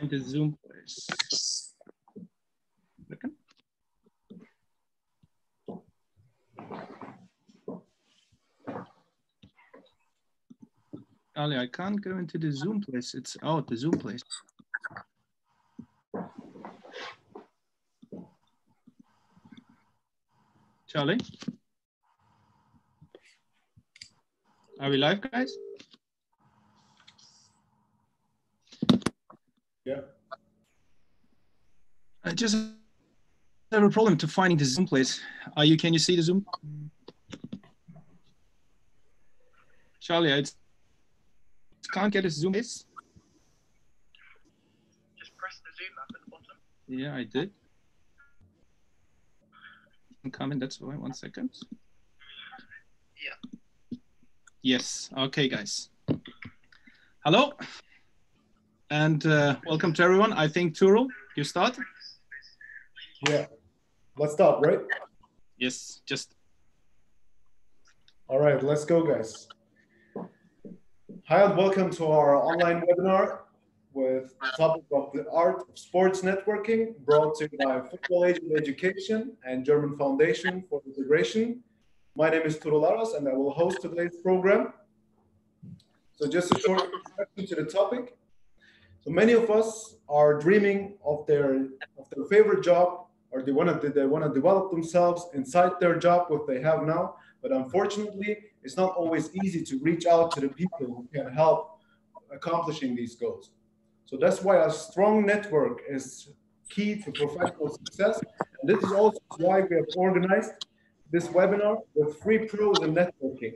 find the Zoom place. Second. Ali, I can't go into the Zoom place. It's out, the Zoom place. Charlie? Are we live, guys? Yeah. I just have a problem to finding the Zoom place. Are you, can you see the Zoom? Charlie, I can't get a Zoom place. Just press the zoom up at the bottom. Yeah, I did. I'm coming, that's why, one second. Yeah. Yes, okay, guys. Hello, and uh, welcome to everyone. I think Turul, you start? Yeah. Let's start, right? Yes, just, All right, let's go, guys. Hi, and welcome to our online webinar with the topic of the art of sports networking brought to you by Football Agent Education and German Foundation for Integration. My name is Turul Aras, and I will host today's program. So just a short introduction to the topic. So many of us are dreaming of their of their favorite job, or they want to they want to develop themselves inside their job, what they have now. But unfortunately, it's not always easy to reach out to the people who can help accomplishing these goals. So that's why a strong network is key to professional success. And this is also why we have organized this webinar with three pros in networking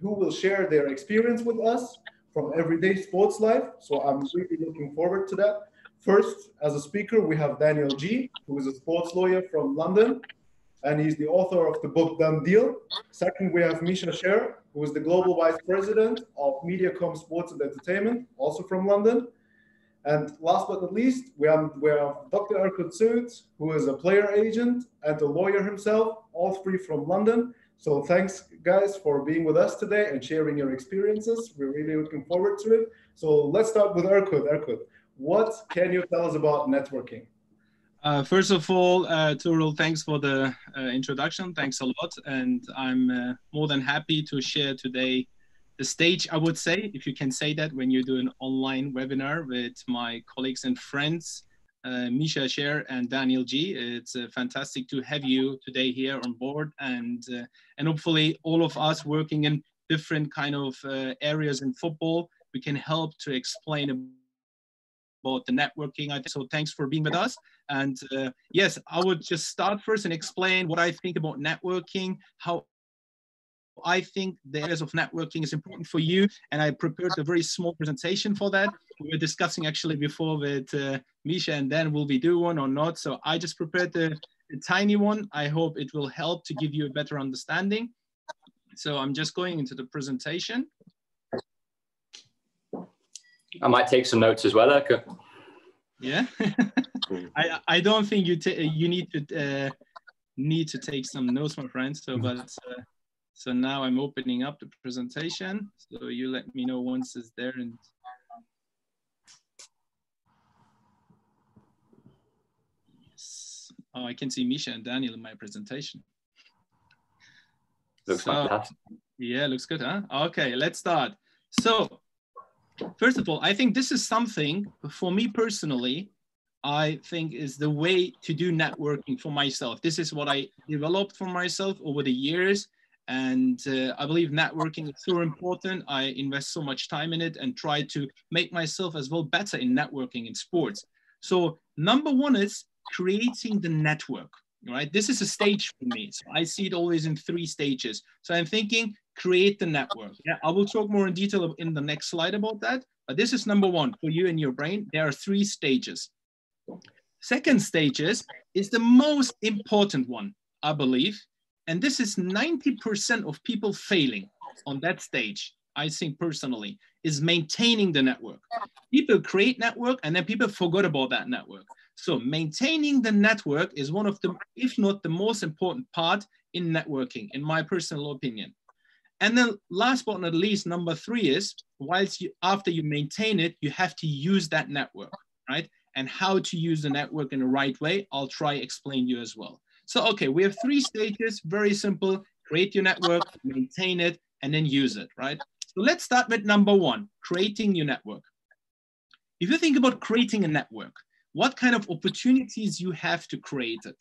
who will share their experience with us from everyday sports life. So I'm really looking forward to that. First, as a speaker, we have Daniel Geey, who is a sports lawyer from London, and he's the author of the book Done Deal. Second, we have Misha Sher, who is the global vice president of Mediacom Sports and Entertainment, also from London. And last but not least, we have, we have Dr. Erkut Sögüt, who is a player agent and a lawyer himself, all three from London. So thanks, guys, for being with us today and sharing your experiences. We're really looking forward to it. So let's start with Erkut. Erkut, what can you tell us about networking? uh, first of all, uh, Turul, thanks for the uh, introduction. Thanks a lot. And I'm uh, more than happy to share today the stage, I would say, if you can say that when you do an online webinar with my colleagues and friends, uh, Misha Sher and Daniel Geey. It's uh, fantastic to have you today here on board and, uh, and hopefully all of us working in different kind of areas in football, we can help to explain about the networking. So thanks for being with us. And uh, yes, I would just start first and explain what I think about networking, how I think the areas of networking is important for you. And I prepared a very small presentation for that. We were discussing actually before with uh, Misha and then will we do one or not? So I just prepared the, the tiny one. I hope it will help to give you a better understanding. So I'm just going into the presentation. I might take some notes as well, Erkut. Yeah, I I don't think you you need to uh, need to take some notes, my friend. So, but uh, so now I'm opening up the presentation. So you let me know once it's there and. Yes. Oh, I can see Misha and Daniel in my presentation. Looks So- fantastic. Yeah, looks good, huh? Okay, let's start. So, first of all, I think this is something for me personally, I think is the way to do networking for myself. This is what I developed for myself over the years. And uh, I believe networking is so important. I invest so much time in it and try to make myself as well better in networking in sports. So, number one is creating the network right? This is a stage for me. So I see it always in three stages. So I'm thinking create the network. Yeah, I will talk more in detail in the next slide about that. But this is number one for you and your brain. There are three stages. Second stages is the most important one, I believe. And this is 90% of people failing on that stage. I think personally is maintaining the network. People create network and then people forgot about that network. So maintaining the network is one of the, if not the most important part in networking, in my personal opinion. And then last but not least, number three is, whilst you, after you maintain it, you have to use that network, right? And how to use the network in the right way, I'll try explain you as well. So, okay, we have three stages, very simple. Create your network, maintain it, and then use it, right? So let's start with number one, creating your network. If you think about creating a network, what kind of opportunities you have to create it?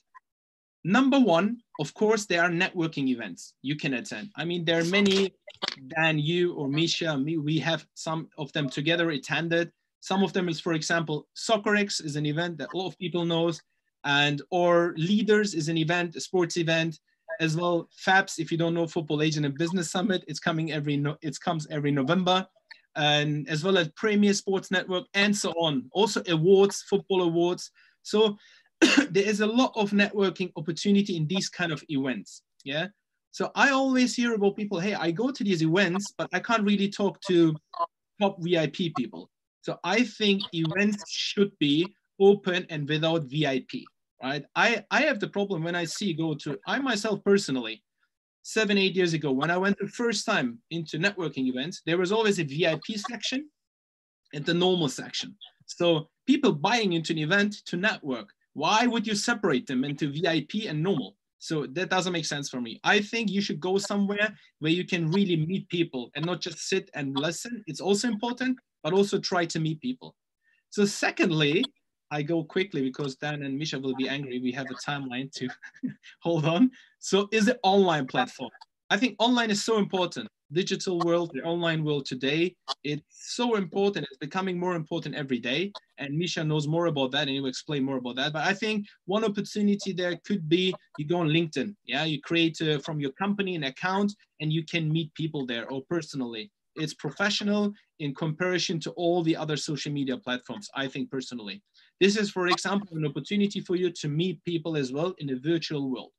Number one, of course, there are networking events you can attend. I mean, there are many, Dan, you or Misha, me, we have some of them together attended. Some of them is, for example, Soccerex is an event that a lot of people knows, and or Leaders is an event, a sports event, as well. FABS, if you don't know, Football Agent and Business Summit, it's coming every no, it comes every November, and as well as Premier Sports Network and so on. Also awards, football awards. So there is a lot of networking opportunity in these kind of events. Yeah. So I always hear about people, hey, I go to these events, but I can't really talk to top VIP people. So I think events should be open and without VIP, right? I, I have the problem when I see go to, I myself personally, seven, eight years ago, when I went the first time into networking events, there was always a VIP section and the normal section. So people buying into an event to network. Why would you separate them into VIP and normal? So that doesn't make sense for me. I think you should go somewhere where you can really meet people and not just sit and listen. It's also important, but also try to meet people. So secondly, I go quickly because Dan and Misha will be angry. We have a timeline to hold on. So is it online platform? I think online is so important digital world, the online world today, it's so important. It's becoming more important every day. And Misha knows more about that and he will explain more about that. But I think one opportunity there could be you go on LinkedIn. Yeah, you create from your company an account and you can meet people there or personally. It's professional in comparison to all the other social media platforms, I think personally. This is, for example, an opportunity for you to meet people as well in a virtual world.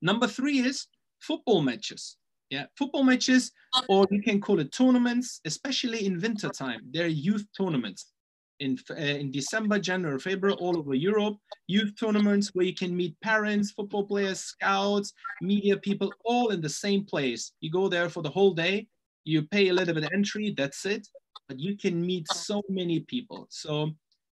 Number three is football matches. Yeah, football matches, or you can call it tournaments, especially in winter time. There are youth tournaments in, uh, in December, January, February, all over Europe. Youth tournaments where you can meet parents, football players, scouts, media people, all in the same place. You go there for the whole day. You pay a little bit of entry, that's it. But you can meet so many people. So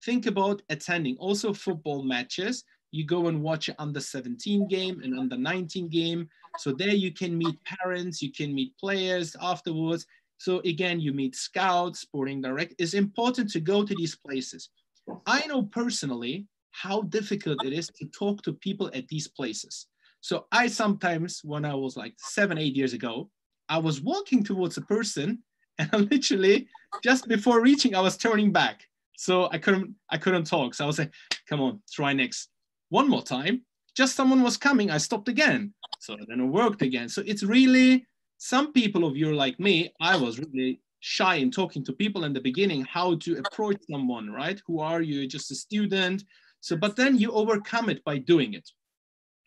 think about attending also football matches you go and watch an under 17 game, and under 19 game. So there you can meet parents, you can meet players afterwards. So again, you meet scouts, sporting direct. It's important to go to these places. I know personally how difficult it is to talk to people at these places. So I sometimes, when I was like seven, eight years ago, I was walking towards a person and I literally just before reaching, I was turning back. So I couldn't, I couldn't talk. So I was like, come on, try next one more time, just someone was coming, I stopped again. So then it worked again. So it's really, some people of you like me, I was really shy in talking to people in the beginning, how to approach someone, right? Who are you? Just a student. So, but then you overcome it by doing it.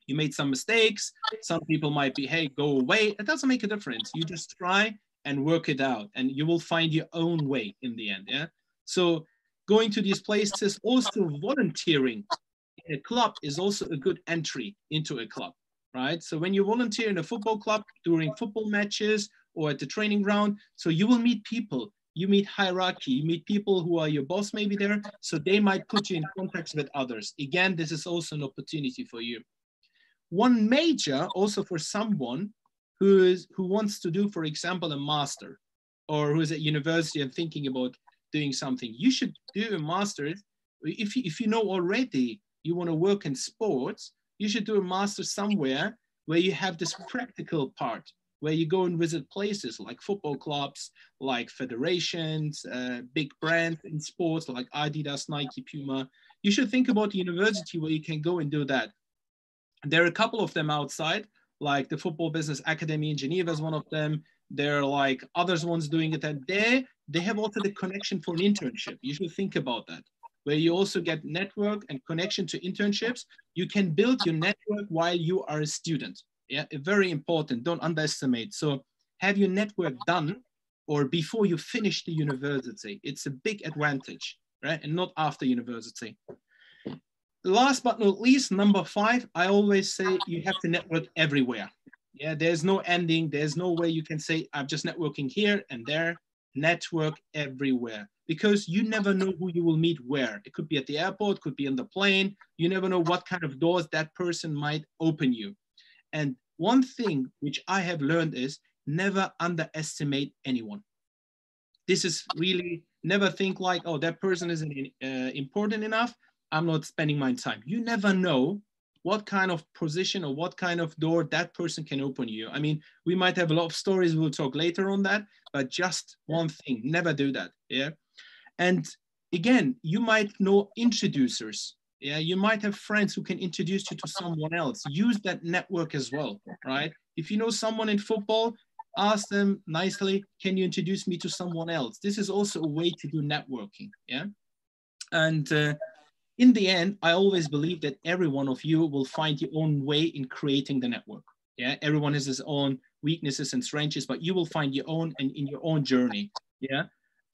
You made some mistakes. Some people might be, hey, go away. It doesn't make a difference. You just try and work it out and you will find your own way in the end. Yeah. So going to these places, also volunteering in a club is also a good entry into a club, right? So when you volunteer in a football club during football matches or at the training ground, so you will meet people, you meet hierarchy, you meet people who are your boss maybe there, so they might put you in contact with others. Again, this is also an opportunity for you. One major also for someone who is who wants to do, for example, a master or who is at university and thinking about doing something, you should do a master if you, if you know already you want to work in sports, you should do a master somewhere where you have this practical part, where you go and visit places like football clubs, like federations, uh, big brands in sports like Adidas, Nike, Puma. You should think about the university where you can go and do that. There are a couple of them outside, like the Football Business Academy in Geneva is one of them. There are like others ones doing it, and there they have also the connection for an internship. You should think about that where you also get network and connection to internships. You can build your network while you are a student. Yeah, very important. Don't underestimate. So have your network done or before you finish the university. It's a big advantage, right? And not after university. Last but not least, number five, I always say you have to network everywhere. Yeah, there's no ending. There's no way you can say, I'm just networking here and there. network everywhere because you never know who you will meet where. It could be at the airport, could be on the plane. You never know what kind of doors that person might open you. And one thing which I have learned is never underestimate anyone. This is really never think like, oh, that person isn't uh, important enough. I'm not spending my time. You never know what kind of position or what kind of door that person can open you. I mean, we might have a lot of stories. We'll talk later on that, but just one thing, never do that. Yeah. And again, you might know introducers. Yeah, you might have friends who can introduce you to someone else. Use that network as well, right? If you know someone in football, ask them nicely, can you introduce me to someone else? This is also a way to do networking, yeah? And uh, in the end, I always believe that every one of you will find your own way in creating the network. Yeah, everyone has his own weaknesses and strengths, but you will find your own and in your own journey. Yeah,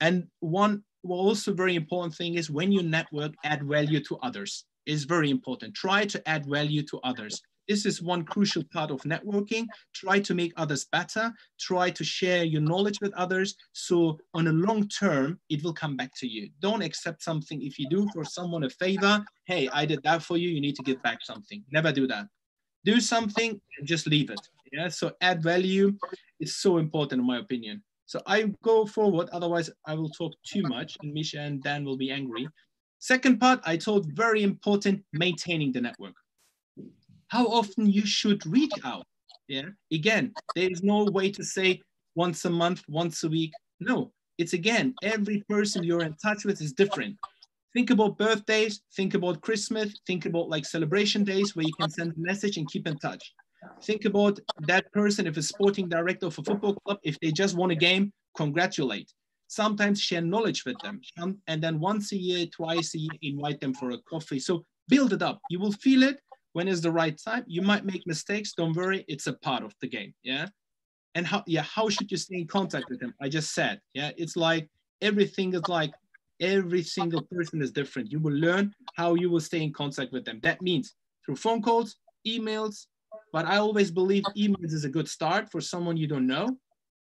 and one well, also very important thing is when you network, add value to others is very important. Try to add value to others. This is one crucial part of networking. Try to make others better. Try to share your knowledge with others. So on a long term, it will come back to you. Don't accept something if you do for someone a favor. Hey, I did that for you. You need to give back something. Never do that. Do something and just leave it. Yeah. So add value is so important in my opinion. So I go forward, otherwise I will talk too much and Misha and Dan will be angry. Second part, I told very important, maintaining the network. How often you should reach out. Yeah, again, there is no way to say once a month, once a week. No, it's again, every person you're in touch with is different. Think about birthdays, think about Christmas, think about like celebration days where you can send a message and keep in touch. Think about that person, if a sporting director of a football club, if they just won a game, congratulate. Sometimes share knowledge with them. And then once a year, twice a year, invite them for a coffee. So build it up. You will feel it when is the right time. You might make mistakes. Don't worry. It's a part of the game. Yeah. And how, yeah, how should you stay in contact with them? I just said, yeah, it's like everything is like every single person is different. You will learn how you will stay in contact with them. That means through phone calls, emails, but I always believe emails is a good start for someone you don't know.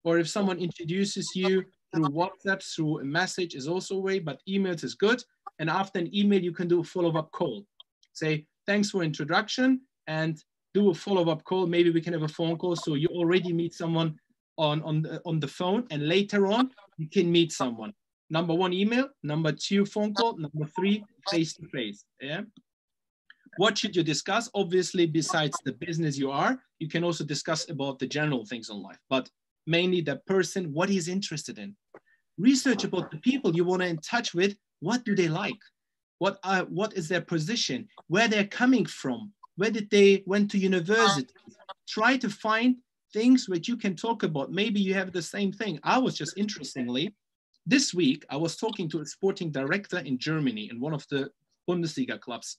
Or if someone introduces you through WhatsApp, through a message is also a way, but emails is good. And after an email, you can do a follow-up call. Say, thanks for introduction and do a follow-up call. Maybe we can have a phone call. So you already meet someone on, on, the, on the phone and later on, you can meet someone. Number one, email. Number two, phone call. Number three, face-to-face, -face, yeah? What should you discuss? Obviously, besides the business you are, you can also discuss about the general things in life, but mainly the person, what he's interested in. Research about the people you want to in touch with. What do they like? What, are, what is their position? Where they're coming from? Where did they went to university? Try to find things which you can talk about. Maybe you have the same thing. I was just interestingly, this week, I was talking to a sporting director in Germany in one of the Bundesliga clubs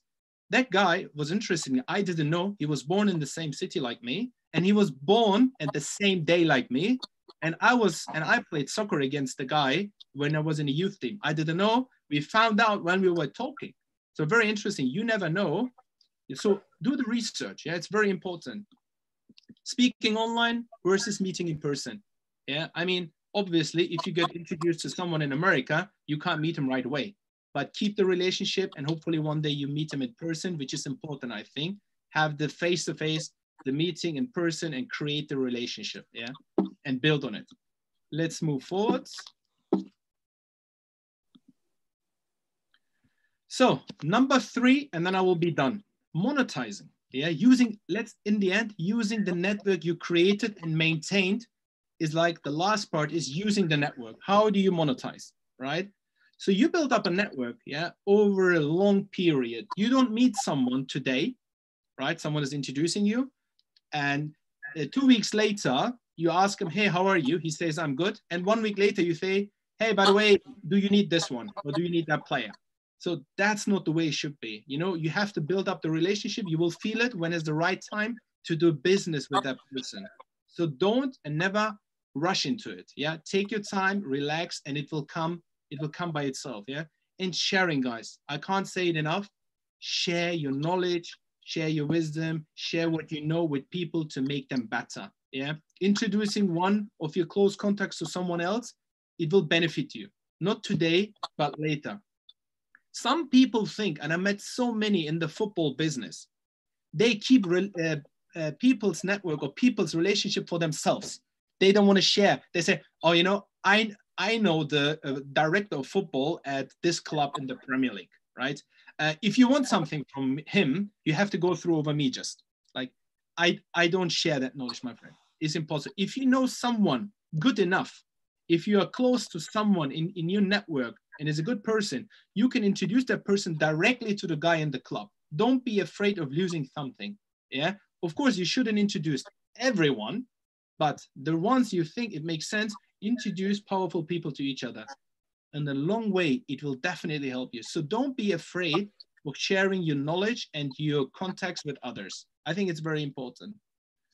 that guy was interesting. I didn't know he was born in the same city like me, and he was born at the same day like me. And I was, and I played soccer against the guy when I was in a youth team. I didn't know. We found out when we were talking. So very interesting. You never know. So do the research. Yeah, it's very important. Speaking online versus meeting in person. Yeah, I mean, obviously, if you get introduced to someone in America, you can't meet them right away but keep the relationship and hopefully one day you meet them in person, which is important, I think. Have the face-to-face, -face, the meeting in person and create the relationship, yeah? And build on it. Let's move forward. So number three, and then I will be done. Monetizing, yeah? Using, let's, in the end, using the network you created and maintained is like the last part is using the network. How do you monetize, right? So you build up a network, yeah, over a long period. You don't meet someone today, right? Someone is introducing you, and uh, two weeks later, you ask him, "Hey, how are you?" He says, "I'm good." And one week later, you say, "Hey, by the way, do you need this one, or do you need that player?" So that's not the way it should be. You know, you have to build up the relationship. You will feel it when it's the right time to do business with that person. So don't and never rush into it. Yeah, take your time, relax, and it will come it will come by itself. Yeah. And sharing, guys, I can't say it enough. Share your knowledge, share your wisdom, share what you know with people to make them better. Yeah. Introducing one of your close contacts to someone else it will benefit you. Not today, but later. Some people think, and I met so many in the football business, they keep uh, uh, people's network or people's relationship for themselves. They don't want to share. They say, oh, you know, I, I know the uh, director of football at this club in the Premier League, right? Uh, if you want something from him, you have to go through over me just. Like, I, I don't share that knowledge, my friend. It's impossible. If you know someone good enough, if you are close to someone in, in your network and is a good person, you can introduce that person directly to the guy in the club. Don't be afraid of losing something. Yeah. Of course, you shouldn't introduce everyone, but the ones you think it makes sense, introduce powerful people to each other. And the long way, it will definitely help you. So don't be afraid of sharing your knowledge and your contacts with others. I think it's very important.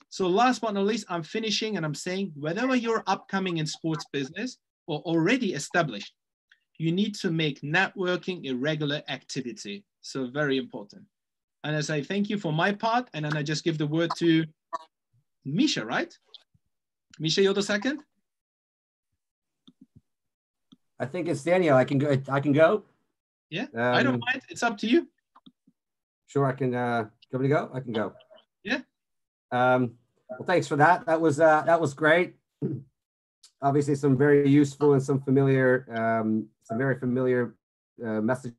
So last but not least, I'm finishing and I'm saying, whenever you're upcoming in sports business or already established, you need to make networking a regular activity. So very important. And as I thank you for my part, and then I just give the word to Misha, right? Misha, you're the second. I think it's Daniel. I can go. I can go. Yeah, um, I don't um, mind. It's up to you. Sure, I can. Uh, go to go? I can go. Yeah. Um, well, thanks for that. That was uh, that was great. Obviously, some very useful and some familiar, um, some very familiar uh, messages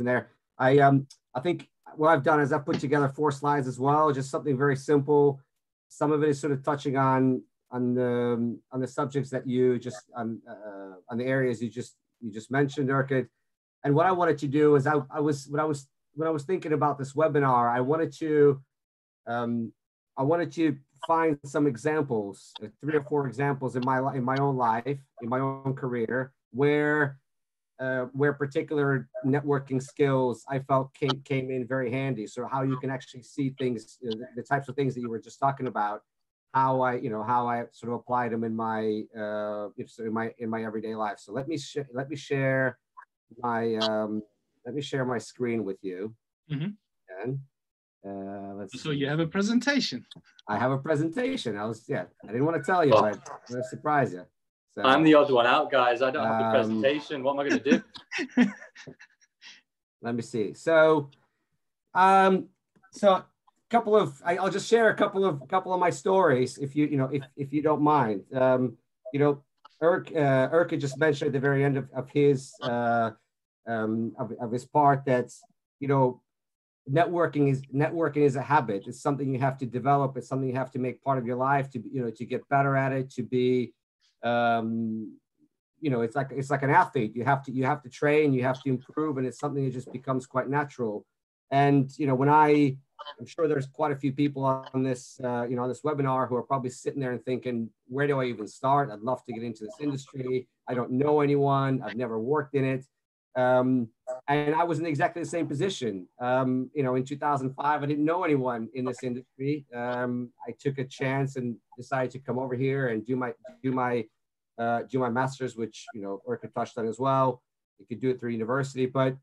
in there. I um, I think what I've done is I've put together four slides as well, just something very simple. Some of it is sort of touching on on the on the subjects that you just on uh, on the areas you just you just mentioned, Erkut. And what I wanted to do is I, I was when I was when I was thinking about this webinar, I wanted to um, I wanted to find some examples, uh, three or four examples in my in my own life, in my own career, where uh, where particular networking skills I felt came came in very handy. So how you can actually see things, uh, the types of things that you were just talking about, how I you know how I sort of applied them in my uh, in my in my everyday life. So let me sh- let me share my um, let me share my screen with you. Mm-hmm. And uh, let's so you have a presentation. I have a presentation. I was yeah. I didn't want to tell you, but I'm gonna surprise you. So, I'm the odd one out, guys. I don't have the um, presentation. What am I going to do? let me see. So, um, so a couple of I, will just share a couple of a couple of my stories, if you you know if if you don't mind. Um, you know, Erk uh, Erka just mentioned at the very end of, of his uh, um, of, of his part that you know networking is networking is a habit. It's something you have to develop. It's something you have to make part of your life to you know to get better at it to be um you know it's like it's like an athlete. You have to you have to train you have to improve and it's something that just becomes quite natural. And you know when i i'm sure there's quite a few people on this uh, you know on this webinar who are probably sitting there and thinking where do i even start? I'd love to get into this industry. I don't know anyone. I've never worked in it um, and I was in exactly the same position. Um, you know, in 2005, I didn't know anyone in this industry. Um, I took a chance and decided to come over here and do my do my uh, do my master's, which you know Erka touched on as well. You could do it through university, but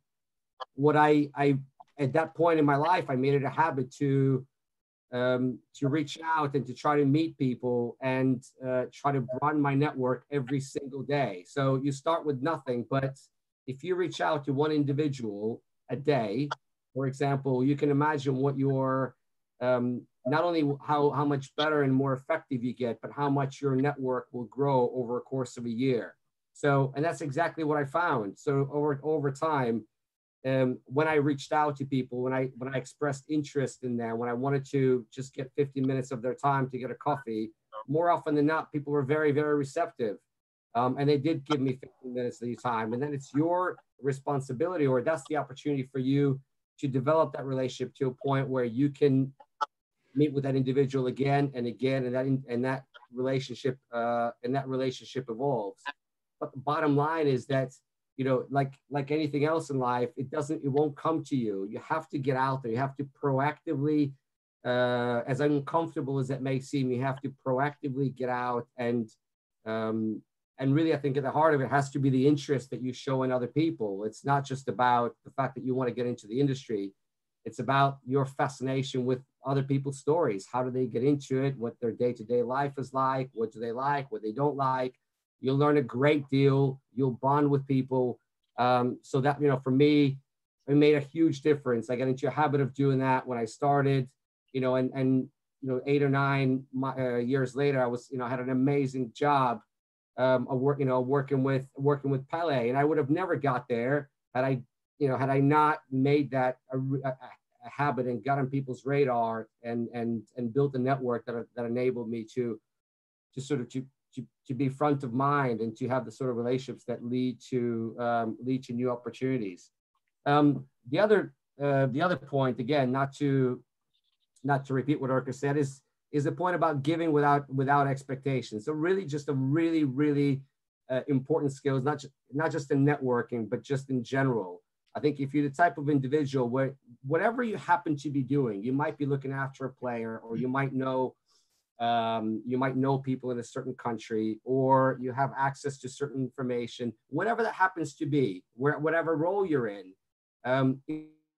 what I I at that point in my life, I made it a habit to um, to reach out and to try to meet people and uh, try to broaden my network every single day. So you start with nothing, but if you reach out to one individual a day, for example, you can imagine what your um, not only how, how much better and more effective you get, but how much your network will grow over a course of a year. So, and that's exactly what I found. So over over time, um, when I reached out to people, when I when I expressed interest in them, when I wanted to just get 15 minutes of their time to get a coffee, more often than not, people were very very receptive. Um, and they did give me 15 minutes of your time. And then it's your responsibility, or that's the opportunity for you to develop that relationship to a point where you can meet with that individual again and again, and that and that relationship uh, and that relationship evolves. But the bottom line is that you know, like like anything else in life, it doesn't, it won't come to you. You have to get out there. You have to proactively, uh, as uncomfortable as it may seem, you have to proactively get out and um, and really i think at the heart of it has to be the interest that you show in other people. It's not just about the fact that you want to get into the industry. It's about your fascination with other people's stories. How do they get into it? What their day-to-day life is like? What do they like? What they don't like? You'll learn a great deal. You'll bond with people. Um, so that, you know, for me, it made a huge difference. I got into a habit of doing that when I started, you know, and, and, you know, eight or nine uh, years later, I was, you know, I had an amazing job um, of work, you know, working with, working with Pele. And I would have never got there had I, you know, had I not made that a, a, a habit and got on people's radar and, and, and built a network that, that enabled me to, to sort of to, to, to be front of mind and to have the sort of relationships that lead to um, lead to new opportunities. Um, the other uh, the other point again, not to not to repeat what Urka said, is is the point about giving without without expectations. So really, just a really really uh, important skills, not just not just in networking, but just in general. I think if you're the type of individual where whatever you happen to be doing, you might be looking after a player, or you might know um, you might know people in a certain country or you have access to certain information whatever that happens to be where, whatever role you're in um,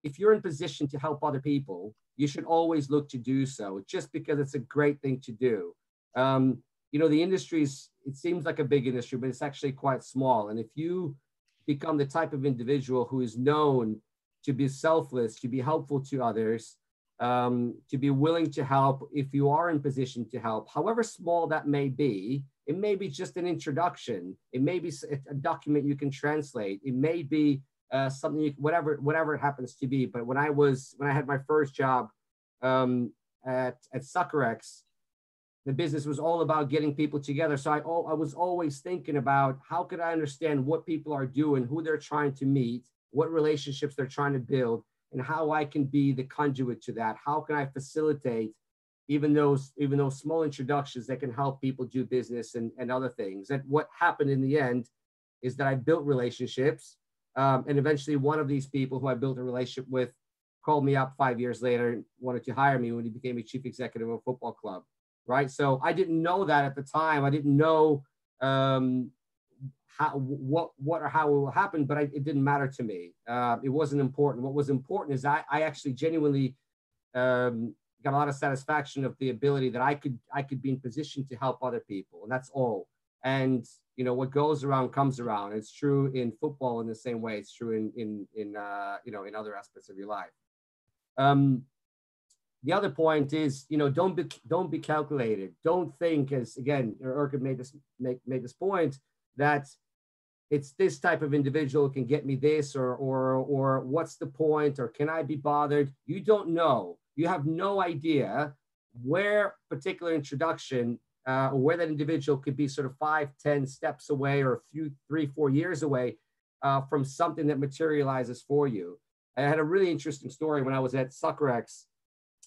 if you're in position to help other people you should always look to do so just because it's a great thing to do um, you know the industries it seems like a big industry but it's actually quite small and if you become the type of individual who is known to be selfless to be helpful to others um, to be willing to help if you are in position to help, however small that may be. It may be just an introduction. It may be a document you can translate. It may be uh, something, whatever, whatever it happens to be. But when I was, when I had my first job um, at at Soccerex, the business was all about getting people together. So I, all I was always thinking about how could I understand what people are doing, who they're trying to meet, what relationships they're trying to build, and how I can be the conduit to that. How can I facilitate even those even those small introductions that can help people do business and, and other things. And what happened in the end is that I built relationships. Um, and eventually one of these people who I built a relationship with called me up five years later and wanted to hire me when he became a chief executive of a football club. Right. So I didn't know that at the time. I didn't know um, how what what or how it will happen, but I, it didn't matter to me. Uh, it wasn't important. What was important is I, I actually genuinely um, got a lot of satisfaction of the ability that I could I could be in position to help other people, and that's all. And you know what goes around comes around. It's true in football in the same way. It's true in in in uh, you know in other aspects of your life. Um, the other point is you know don't be don't be calculated. Don't think as again Urka made this make made this point that it's this type of individual can get me this or or or what's the point or can i be bothered you don't know you have no idea where particular introduction uh, or where that individual could be sort of five ten steps away or a few three four years away uh, from something that materializes for you i had a really interesting story when i was at Soccerex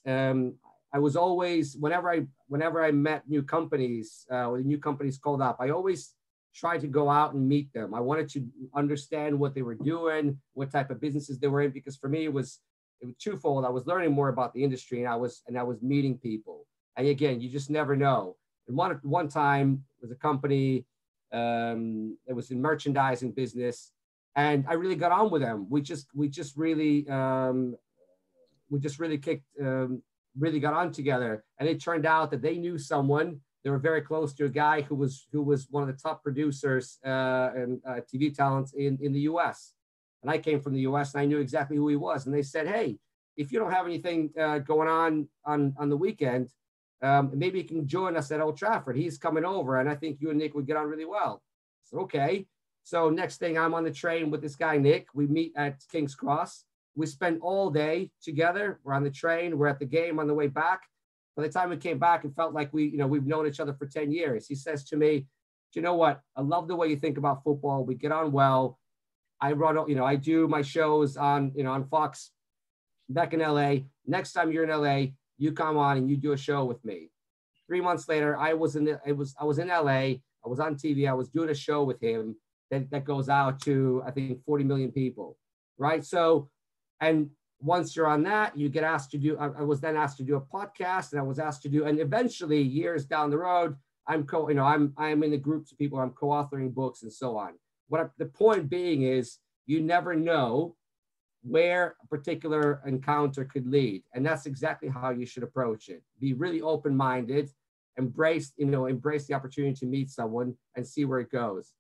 um, i was always whenever i whenever i met new companies uh, or new companies called up i always tried to go out and meet them. I wanted to understand what they were doing, what type of businesses they were in, because for me it was it was twofold. I was learning more about the industry, and I was and I was meeting people. And again, you just never know. And one one time was a company um, that was in merchandising business, and I really got on with them. We just we just really um, we just really kicked um, really got on together, and it turned out that they knew someone they were very close to a guy who was who was one of the top producers uh, and uh, TV talents in, in the U.S. And I came from the U.S. and I knew exactly who he was. And they said, "Hey, if you don't have anything uh, going on on on the weekend, um, maybe you can join us at Old Trafford. He's coming over, and I think you and Nick would get on really well." Said, "Okay." So next thing, I'm on the train with this guy Nick. We meet at King's Cross. We spend all day together. We're on the train. We're at the game on the way back by the time we came back, it felt like we, you know, we've known each other for 10 years. He says to me, Do you know what? I love the way you think about football. We get on well. I run, you know, I do my shows on, you know, on Fox back in LA. Next time you're in LA, you come on and you do a show with me. Three months later, I was in it was I was in LA. I was on TV. I was doing a show with him that, that goes out to I think 40 million people. Right. So, and once you're on that, you get asked to do. I, I, was then asked to do a podcast, and I was asked to do, and eventually, years down the road, I'm co, you know, I'm I'm in the groups of people. I'm co-authoring books and so on. What I, the point being is, you never know where a particular encounter could lead, and that's exactly how you should approach it. Be really open-minded, embrace, you know, embrace the opportunity to meet someone and see where it goes.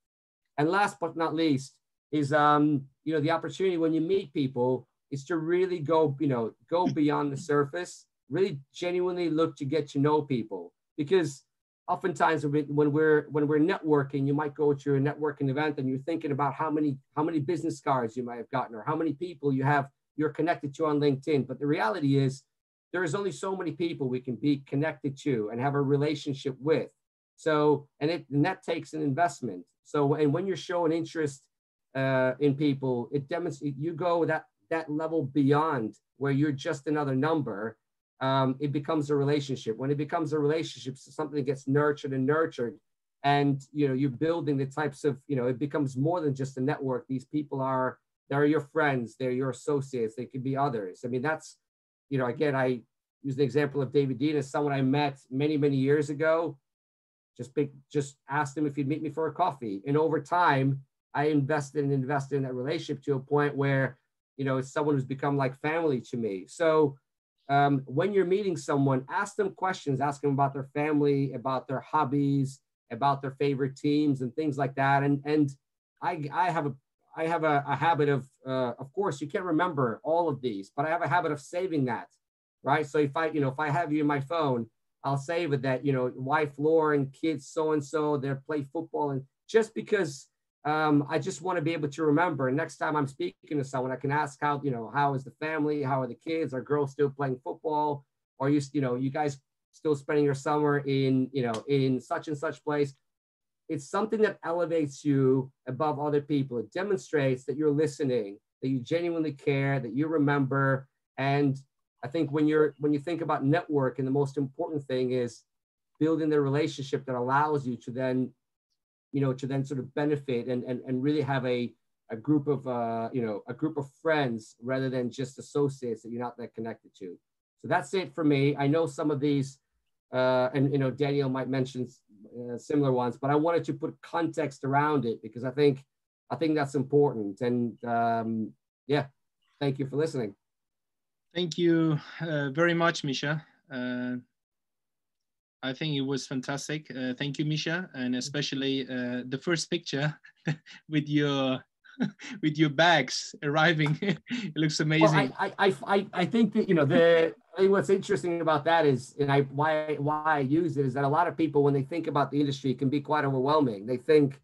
And last but not least is, um, you know, the opportunity when you meet people is to really go, you know, go beyond the surface, really genuinely look to get to know people because oftentimes when we're when we're networking you might go to a networking event and you're thinking about how many how many business cards you might have gotten or how many people you have you're connected to on linkedin. But the reality is there is only so many people we can be connected to and have a relationship with. So and it and that takes an investment. So and when you're showing interest uh, in people it demonstrates you go that that level beyond where you're just another number um, it becomes a relationship. When it becomes a relationship, something gets nurtured and nurtured, and you know you're building the types of you know it becomes more than just a network. These people are they're your friends, they're your associates, they could be others. I mean that's you know again I use the example of David Dein as someone I met many many years ago. Just big, just asked him if he'd meet me for a coffee, and over time I invested and invested in that relationship to a point where you know it's someone who's become like family to me. So um, when you're meeting someone, ask them questions, ask them about their family, about their hobbies, about their favorite teams and things like that. And, and I, I have a, I have a, a habit of, uh, of course, you can't remember all of these, but I have a habit of saving that, right? So if I, you know, if I have you in my phone, I'll save it that, you know, wife Lauren, kids so-and-so, they play football. And just because um, I just want to be able to remember. And Next time I'm speaking to someone, I can ask how you know how is the family, how are the kids, are girls still playing football, or you you know you guys still spending your summer in you know in such and such place. It's something that elevates you above other people. It demonstrates that you're listening, that you genuinely care, that you remember. And I think when you're when you think about network, and the most important thing is building the relationship that allows you to then you know, to then sort of benefit and, and, and really have a, a group of, uh, you know, a group of friends rather than just associates that you're not that connected to. So that's it for me. I know some of these, uh, and, you know, Daniel might mention uh, similar ones, but I wanted to put context around it because I think, I think that's important. And um, yeah, thank you for listening. Thank you uh, very much, Misha. Uh, I think it was fantastic. Uh, thank you, Misha, and especially uh, the first picture with your with your bags arriving. it looks amazing. Well, I, I, I, I think that you know the what's interesting about that is, and I why why I use it is that a lot of people when they think about the industry can be quite overwhelming. They think,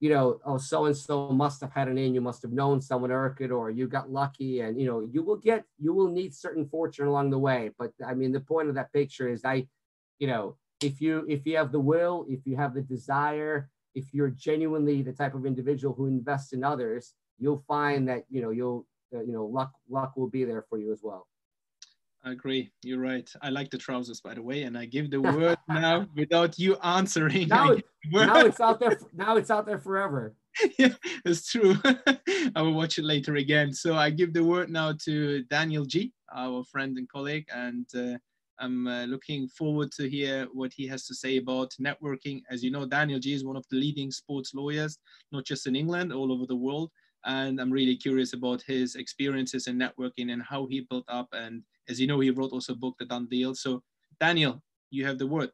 you know, oh, so and so must have had an in, you must have known someone Erkut, or you got lucky, and you know, you will get you will need certain fortune along the way. But I mean, the point of that picture is I you know, if you if you have the will, if you have the desire, if you're genuinely the type of individual who invests in others, you'll find that you know you'll uh, you know luck luck will be there for you as well. I agree. You're right. I like the trousers, by the way, and I give the word now without you answering. Now, now it's out there. Now it's out there forever. yeah, it's true. I will watch it later again. So I give the word now to Daniel Geey, our friend and colleague, and uh, I'm uh, looking forward to hear what he has to say about networking. As you know, Daniel Geey is one of the leading sports lawyers, not just in England, all over the world. And I'm really curious about his experiences in networking and how he built up. And as you know, he wrote also a book, The Done Deal. So, Daniel, you have the word.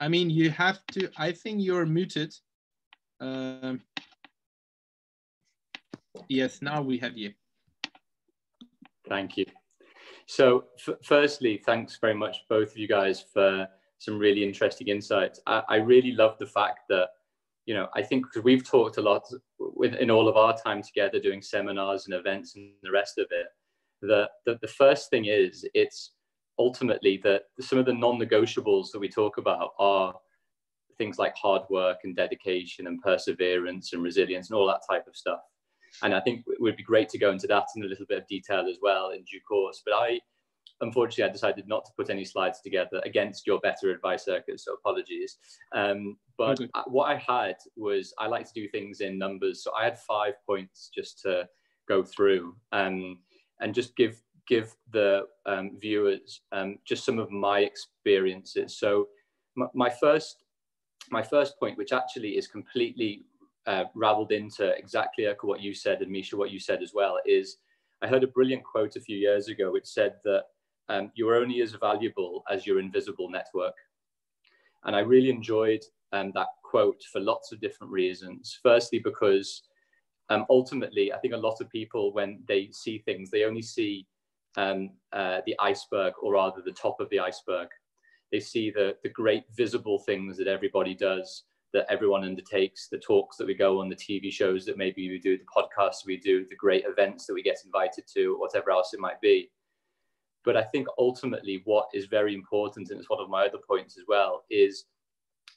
I mean, you have to, I think you're muted. Um, yes, now we have you. Thank you. So, firstly, thanks very much, both of you guys, for some really interesting insights. I, I really love the fact that, you know, I think because we've talked a lot with, in all of our time together doing seminars and events and the rest of it, that, that the first thing is it's ultimately that some of the non-negotiables that we talk about are things like hard work and dedication and perseverance and resilience and all that type of stuff. And I think it would be great to go into that in a little bit of detail as well in due course. But I, unfortunately, I decided not to put any slides together against your better advice, Erkut, so apologies. Um, but okay. what I had was I like to do things in numbers. So I had five points just to go through um, and just give give the um, viewers um, just some of my experiences. So my first my first point, which actually is completely uh, raveled into exactly what you said and Misha, what you said as well, is I heard a brilliant quote a few years ago which said that um, you're only as valuable as your invisible network. And I really enjoyed um, that quote for lots of different reasons. Firstly, because um, ultimately, I think a lot of people, when they see things, they only see um, uh, the iceberg, or rather the top of the iceberg. They see the, the great visible things that everybody does, that everyone undertakes, the talks that we go on, the TV shows that maybe we do, the podcasts we do, the great events that we get invited to, whatever else it might be. But I think ultimately, what is very important, and it's one of my other points as well, is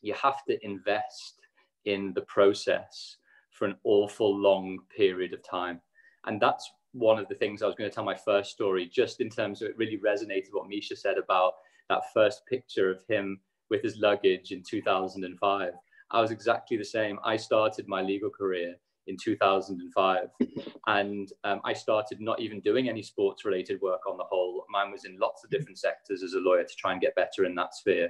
you have to invest in the process for an awful long period of time. And that's one of the things I was going to tell my first story, just in terms of it really resonated what Misha said about that first picture of him with his luggage in 2005. I was exactly the same. I started my legal career in 2005. And um, I started not even doing any sports related work on the whole. Mine was in lots of different sectors as a lawyer to try and get better in that sphere.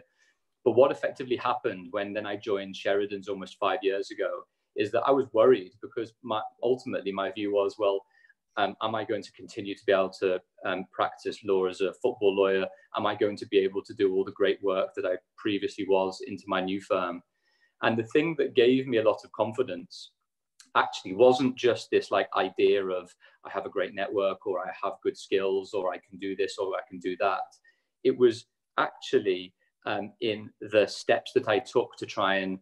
But what effectively happened when then I joined Sheridans almost five years ago is that I was worried because my, ultimately my view was, well, um, am I going to continue to be able to um, practice law as a football lawyer? Am I going to be able to do all the great work that I previously was into my new firm? And the thing that gave me a lot of confidence actually wasn't just this like idea of I have a great network or I have good skills or I can do this or I can do that. It was actually um, in the steps that I took to try and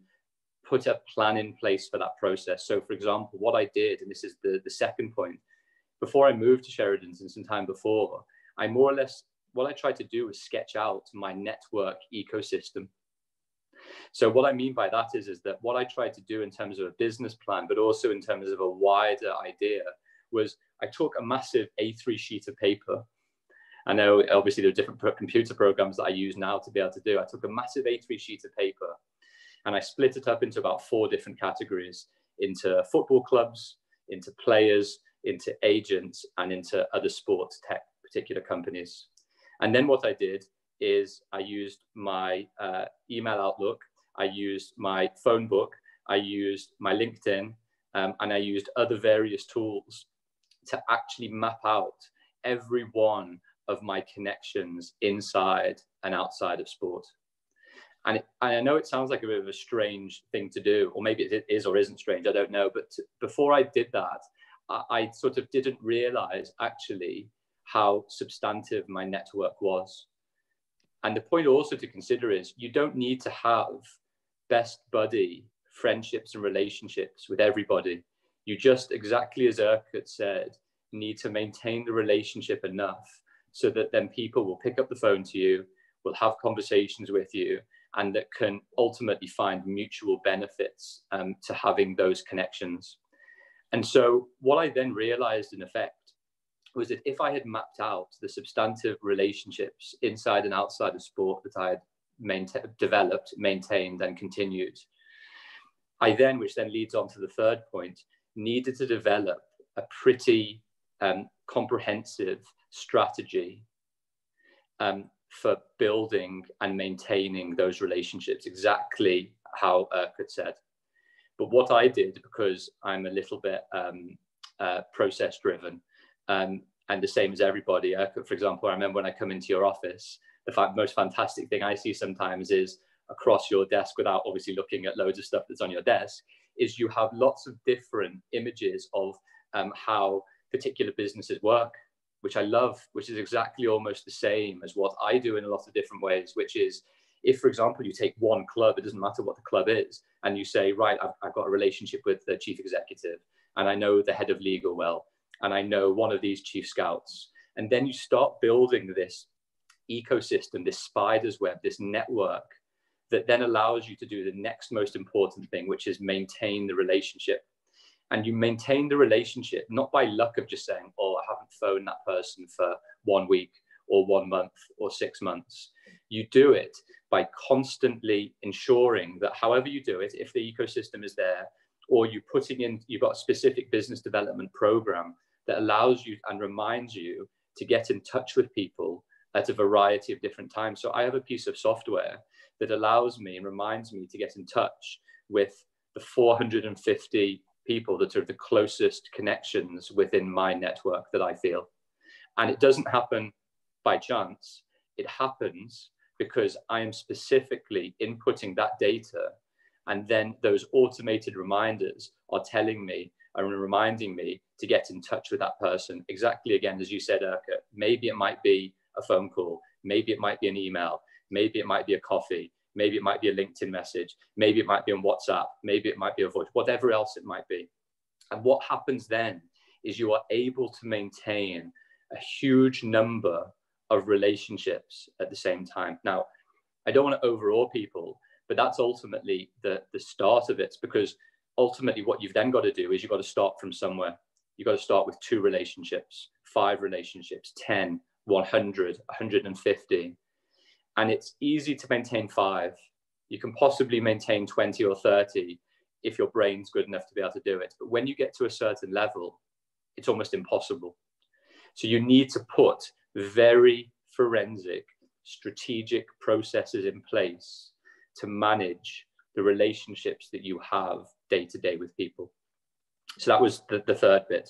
put a plan in place for that process. So, for example, what I did, and this is the, the second point, before I moved to Sheridans and some time before, I more or less, what I tried to do was sketch out my network ecosystem. So what I mean by that is, is that what I tried to do in terms of a business plan, but also in terms of a wider idea, was I took a massive A3 sheet of paper. I know obviously there are different computer programs that I use now to be able to do. I took a massive A3 sheet of paper and I split it up into about four different categories into football clubs, into players, into agents, and into other sports tech particular companies. And then what I did is I used my uh, email Outlook, I used my phone book, I used my LinkedIn, um, and I used other various tools to actually map out every one of my connections inside and outside of sport. And, it, and I know it sounds like a bit of a strange thing to do, or maybe it is or isn't strange, I don't know. But before I did that, I, I sort of didn't realize actually how substantive my network was. And the point also to consider is you don't need to have best buddy friendships and relationships with everybody. You just, exactly as Erkut said, need to maintain the relationship enough so that then people will pick up the phone to you, will have conversations with you, and that can ultimately find mutual benefits um, to having those connections. And so, what I then realized in effect was that if I had mapped out the substantive relationships inside and outside of sport that I had maintain, developed, maintained, and continued, I then, which then leads on to the third point, needed to develop a pretty um, comprehensive strategy um, for building and maintaining those relationships, exactly how Erkut said. But what I did, because I'm a little bit um, uh, process driven, um, and the same as everybody. Uh, for example, I remember when I come into your office, the most fantastic thing I see sometimes is across your desk, without obviously looking at loads of stuff that's on your desk, is you have lots of different images of um, how particular businesses work, which I love, which is exactly almost the same as what I do in a lot of different ways, which is if, for example, you take one club, it doesn't matter what the club is, and you say, right, I've, I've got a relationship with the chief executive, and I know the head of legal well, and I know one of these chief scouts. And then you start building this ecosystem, this spider's web, this network that then allows you to do the next most important thing, which is maintain the relationship. And you maintain the relationship not by luck of just saying, oh, I haven't phoned that person for one week or one month or six months. You do it by constantly ensuring that however you do it, if the ecosystem is there, or you're putting in, you've got a specific business development program that allows you and reminds you to get in touch with people at a variety of different times. So I have a piece of software that allows me and reminds me to get in touch with the 450 people that are the closest connections within my network that I feel. And it doesn't happen by chance. It happens because I am specifically inputting that data. And then those automated reminders are telling me and reminding me to get in touch with that person. Exactly again, as you said, Erka, maybe it might be a phone call, maybe it might be an email, maybe it might be a coffee, maybe it might be a LinkedIn message, maybe it might be on WhatsApp, maybe it might be a voice, whatever else it might be. And what happens then is you are able to maintain a huge number of relationships at the same time. Now, I don't want to overawe people, but that's ultimately the, the start of it because ultimately what you've then got to do is you've got to start from somewhere. You've got to start with two relationships, five relationships, 10, 100, 150. And it's easy to maintain five. You can possibly maintain 20 or 30 if your brain's good enough to be able to do it. But when you get to a certain level, it's almost impossible. So you need to put very forensic, strategic processes in place to manage the relationships that you have day to day with people. So that was the, the third bit.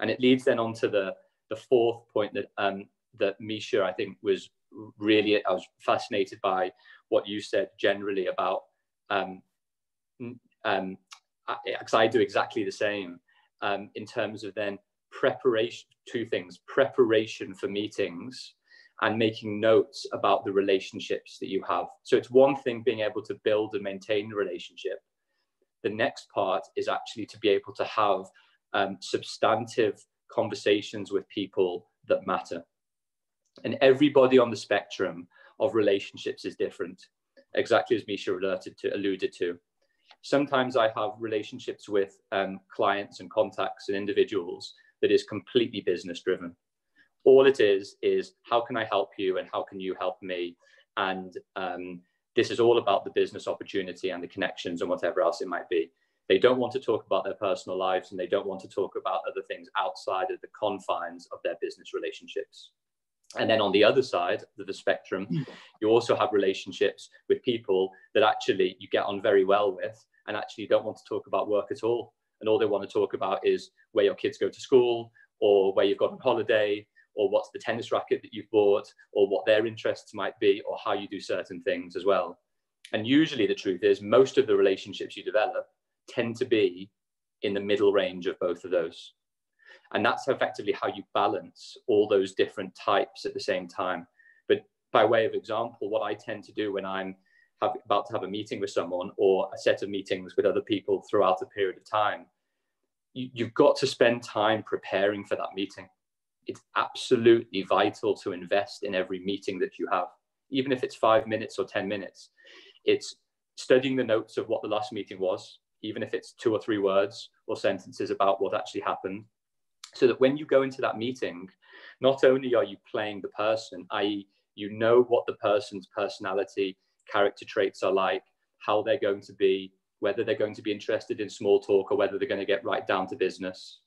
And it leads then on to the, the fourth point that, um, that Misha, I think, was really, I was fascinated by what you said generally about, um, um, because I do exactly the same um, in terms of then preparation, two things, preparation for meetings and making notes about the relationships that you have. So it's one thing being able to build and maintain the relationship. The next part is actually to be able to have um, substantive conversations with people that matter. And everybody on the spectrum of relationships is different, exactly as Misha alluded to. Alluded to. Sometimes I have relationships with um, clients and contacts and individuals that is completely business driven. All it is is how can I help you and how can you help me? And um, this is all about the business opportunity and the connections and whatever else it might be. They don't want to talk about their personal lives and they don't want to talk about other things outside of the confines of their business relationships. And then on the other side of the spectrum, hmm. you also have relationships with people that actually you get on very well with and actually don't want to talk about work at all and all they want to talk about is where your kids go to school or where you've got on holiday or what's the tennis racket that you've bought or what their interests might be or how you do certain things as well. And usually the truth is most of the relationships you develop tend to be in the middle range of both of those. And that's effectively how you balance all those different types at the same time. But by way of example what i tend to do when i'm have, about to have a meeting with someone or a set of meetings with other people throughout a period of time, you, you've got to spend time preparing for that meeting. It's absolutely vital to invest in every meeting that you have, even if it's five minutes or 10 minutes. It's studying the notes of what the last meeting was, even if it's two or three words or sentences about what actually happened, so that when you go into that meeting, not only are you playing the person, i.e., you know what the person's personality character traits are like, how they're going to be, whether they're going to be interested in small talk or whether they're going to get right down to business.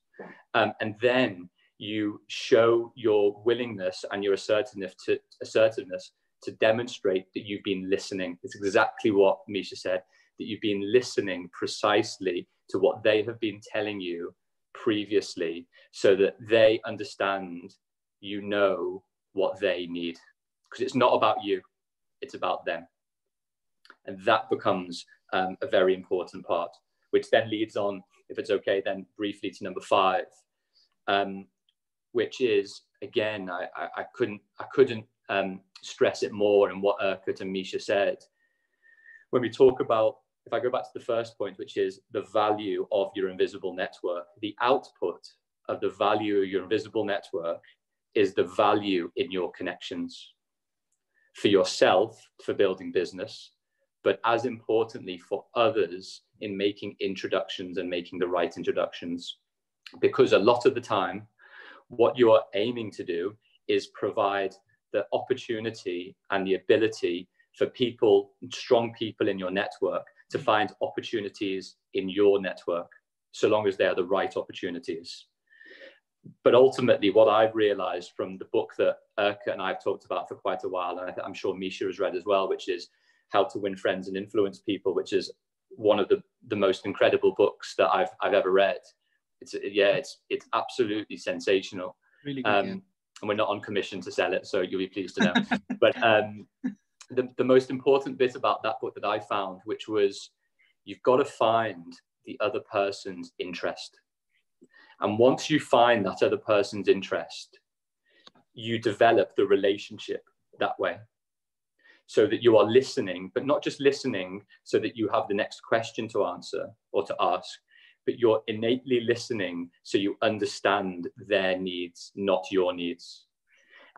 Um, and then you show your willingness and your assertiveness to, assertiveness to demonstrate that you've been listening. It's exactly what Misha said, that you've been listening precisely to what they have been telling you previously so that they understand you know what they need. Because it's not about you, it's about them. And that becomes um, a very important part, which then leads on, if it's okay, then briefly to number five, um, which is, again, I, I, I couldn't, I couldn't um, stress it more in what Erkut and Misha said. When we talk about, if I go back to the first point, which is the value of your invisible network, the output of the value of your invisible network is the value in your connections for yourself for building business but as importantly for others in making introductions and making the right introductions. Because a lot of the time, what you are aiming to do is provide the opportunity and the ability for people, strong people in your network, to find opportunities in your network, so long as they are the right opportunities. But ultimately, what I've realized from the book that Erka and I've talked about for quite a while, and I'm sure Misha has read as well, which is how to Win Friends and Influence People, which is one of the, the most incredible books that I've, I've ever read. It's yeah, it's it's absolutely sensational. Really good, um, and we're not on commission to sell it, so you'll be pleased to know. but um, the, the most important bit about that book that I found, which was you've got to find the other person's interest. And once you find that other person's interest, you develop the relationship that way so that you are listening, but not just listening so that you have the next question to answer or to ask, but you're innately listening so you understand their needs, not your needs.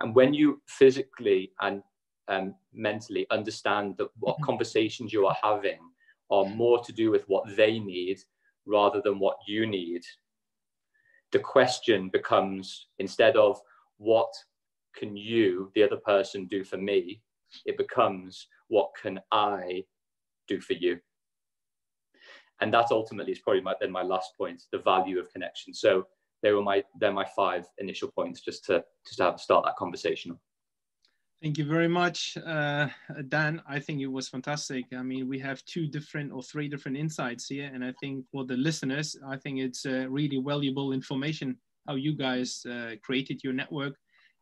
And when you physically and um, mentally understand that what mm-hmm. conversations you are having are more to do with what they need rather than what you need, the question becomes instead of what can you, the other person, do for me, it becomes what can I do for you? And that ultimately is probably my, then my last point, the value of connection. So they were my they're my five initial points just to just to have start that conversation. Thank you very much, uh, Dan. I think it was fantastic. I mean, we have two different or three different insights here, and I think for the listeners, I think it's uh, really valuable information how you guys uh, created your network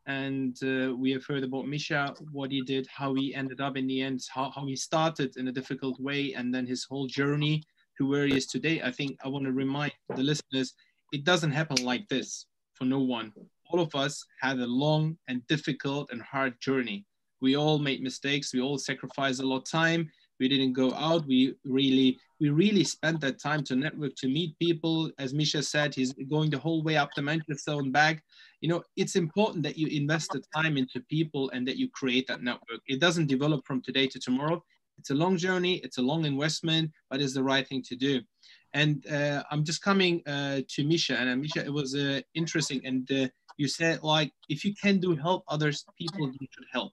and uh, we have heard about Misha, what he did, how he ended up in the end, how, how he started in a difficult way, and then his whole journey to where he is today. I think I want to remind the listeners, it doesn't happen like this for no one. All of us had a long and difficult and hard journey. We all made mistakes. We all sacrificed a lot of time. We didn't go out. We really, we really spent that time to network, to meet people. As Misha said, he's going the whole way up the Manchester and back you know it's important that you invest the time into people and that you create that network it doesn't develop from today to tomorrow it's a long journey. It's a long investment but it's the right thing to do. And uh, i'm just coming uh, to misha. And uh, misha it was uh, interesting. And uh, you said like if you can do help others people you should help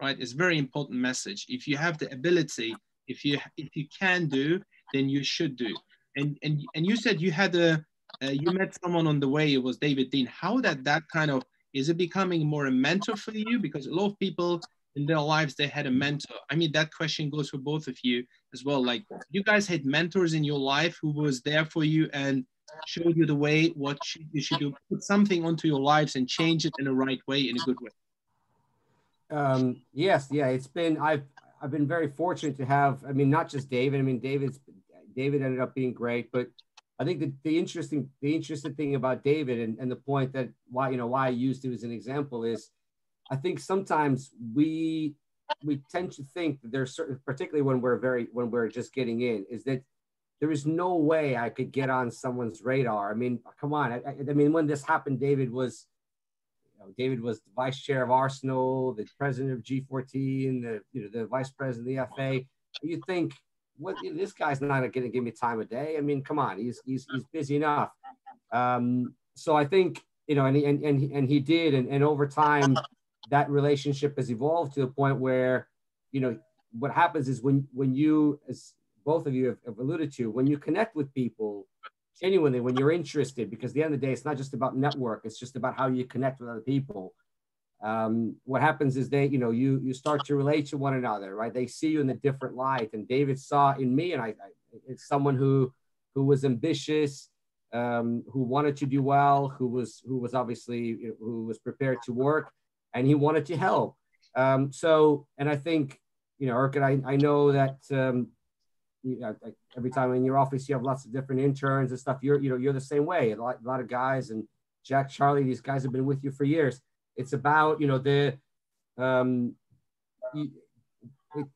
right? It's very important message. If you have the ability if you if you can do then you should do. And and and you said you had a uh, you met someone on the way. It was David Dein. How that that kind of is it becoming more a mentor for you? Because a lot of people in their lives they had a mentor. I mean that question goes for both of you as well. Like you guys had mentors in your life who was there for you and showed you the way what you should do. Put something onto your lives and change it in the right way, in a good way. Um, yes, yeah, it's been I've I've been very fortunate to have. I mean, not just David. I mean, David's David ended up being great, but I think the, the interesting the interesting thing about David and, and the point that why you know why I used him as an example is I think sometimes we we tend to think that there's certain particularly when we're very when we're just getting in is that there is no way I could get on someone's radar. I mean, come on. I, I mean, when this happened, David was you know, David was the vice chair of Arsenal, the president of G14, the you know the vice president of the FA. You think what this guy's not going to give me time of day. I mean, come on, he's he's he's busy enough. Um, so I think you know, and he, and and, and he did, and, and over time, that relationship has evolved to the point where, you know, what happens is when when you, as both of you have, have alluded to, when you connect with people genuinely, when you're interested, because the end of the day, it's not just about network; it's just about how you connect with other people um, what happens is they, you know, you you start to relate to one another, right? They see you in a different light, and David saw in me, and I, I it's someone who who was ambitious, um, who wanted to do well, who was who was obviously who was prepared to work, and he wanted to help. Um, so, and I think, you know, Erkan, I, I know that um, you know, every time in your office you have lots of different interns and stuff. You're you know you're the same way. A lot, a lot of guys and Jack, Charlie, these guys have been with you for years it's about you know the um, you,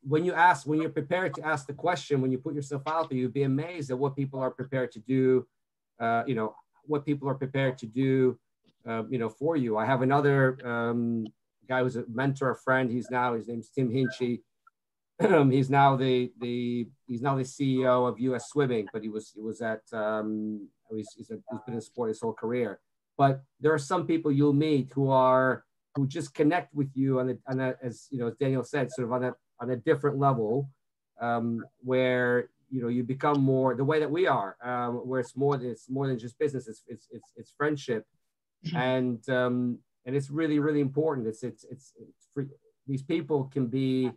when you ask when you're prepared to ask the question when you put yourself out there you'd be amazed at what people are prepared to do uh, you know what people are prepared to do uh, you know for you i have another um, guy who's a mentor a friend he's now his name's Tim Hinchey he's now the the he's now the ceo of us swimming but he was he was at um, he's, he's, a, he's been in sport his whole career but there are some people you'll meet who are who just connect with you on a, on a as you know as Daniel said, sort of on a on a different level, um, where you know you become more the way that we are, um, where it's more than it's more than just business. It's it's it's, it's friendship. And um, and it's really really important. It's it's it's, it's free. These people can be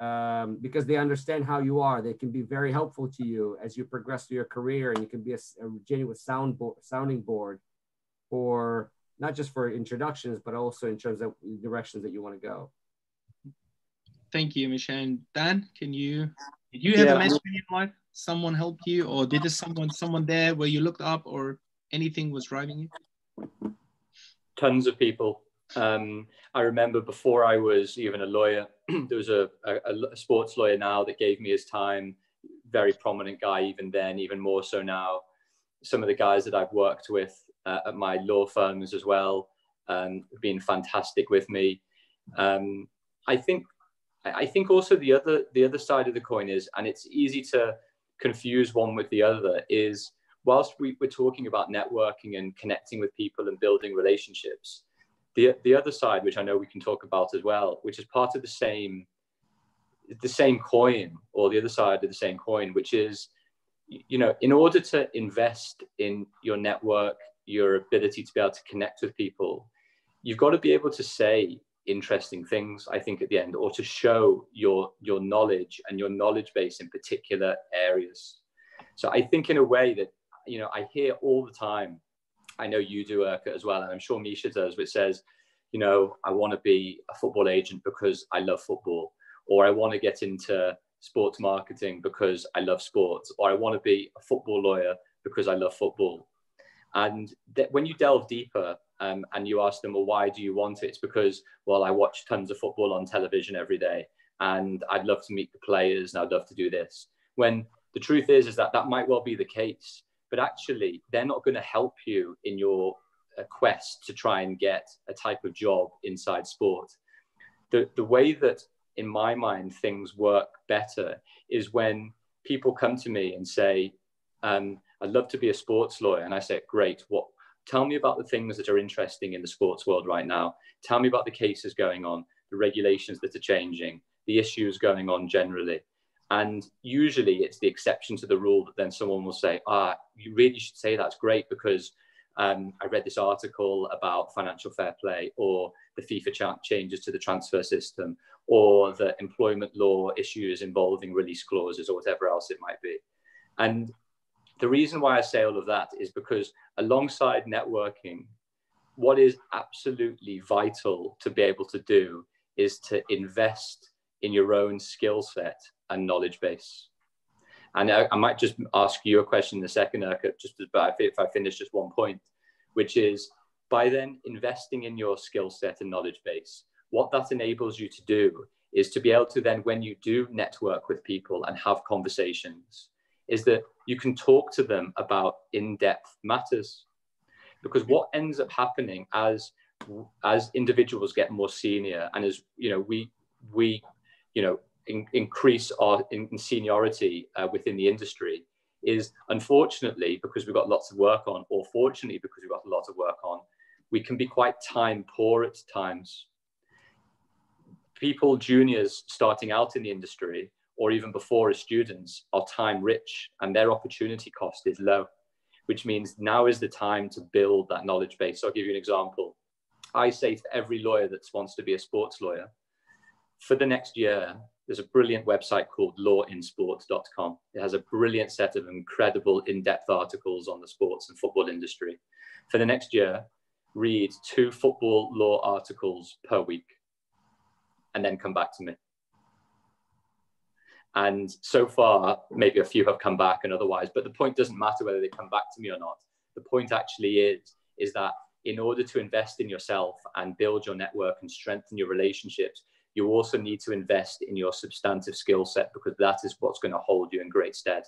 um, because they understand how you are. They can be very helpful to you as you progress through your career, and you can be a, a genuine sound bo- sounding board for not just for introductions, but also in terms of directions that you want to go. Thank you, Michelle. Dan, can you did you have Yeah. a mentor in your life? Someone helped you, or did there someone someone there where you looked up, or anything was driving you? Tons of people. Um, I remember before I was even a lawyer, there was a, a, a sports lawyer now that gave me his time. Very prominent guy, even then, even more so now. Some of the guys that I've worked with uh, at my law firms as well um, have been fantastic with me. Um, I think, I I think also the other the other side of the coin is, and it's easy to confuse one with the other, is whilst we, we're talking about networking and connecting with people and building relationships, the, the other side, which I know we can talk about as well, which is part of the same, the same coin or the other side of the same coin, which is, you know, in order to invest in your network, your ability to be able to connect with people, you've got to be able to say interesting things, I think, at the end, or to show your, your knowledge and your knowledge base in particular areas. So I think in a way that you know, I hear all the time. I know you do, Urka, as well, and I'm sure Misha does, which says, you know, I want to be a football agent because I love football, or I want to get into sports marketing because I love sports, or I want to be a football lawyer because I love football. And when you delve deeper um, and you ask them, well, why do you want it? It's because, well, I watch tons of football on television every day, and I'd love to meet the players, and I'd love to do this. When the truth is, is that that might well be the case but actually they're not going to help you in your uh, quest to try and get a type of job inside sport. The, the way that, in my mind, things work better is when people come to me and say, um, I'd love to be a sports lawyer. And I say, great, what, tell me about the things that are interesting in the sports world right now. Tell me about the cases going on, the regulations that are changing, the issues going on generally. And usually it's the exception to the rule that then someone will say, ah, you really should say that's great because um, I read this article about financial fair play or the FIFA cha- changes to the transfer system or the employment law issues involving release clauses or whatever else it might be. And the reason why I say all of that is because alongside networking, what is absolutely vital to be able to do is to invest in your own skill set and knowledge base. And I, I, might just ask you a question in a second, Erkut, just if I finish just one point, which is by then investing in your skill set and knowledge base, what that enables you to do is to be able to then, when you do network with people and have conversations, is that you can talk to them about in-depth matters. Because what ends up happening as as individuals get more senior and as you know we we you know in, increase our in, in seniority uh, within the industry is unfortunately because we've got lots of work on or fortunately because we've got a lot of work on we can be quite time poor at times. People juniors starting out in the industry or even before as students are time rich and their opportunity cost is low which means now is the time to build that knowledge base. So i'll give you an example. I say to every lawyer that wants to be a sports lawyer for the next year there's a brilliant website called lawinsport.com. It has a brilliant set of incredible in-depth articles on the sports and football industry. For the next year, read two football law articles per week and then come back to me. And so far, maybe a few have come back and otherwise, but the point doesn't matter whether they come back to me or not. The point actually is, is that in order to invest in yourself and build your network and strengthen your relationships, you also need to invest in your substantive skill set because that is what's going to hold you in great stead.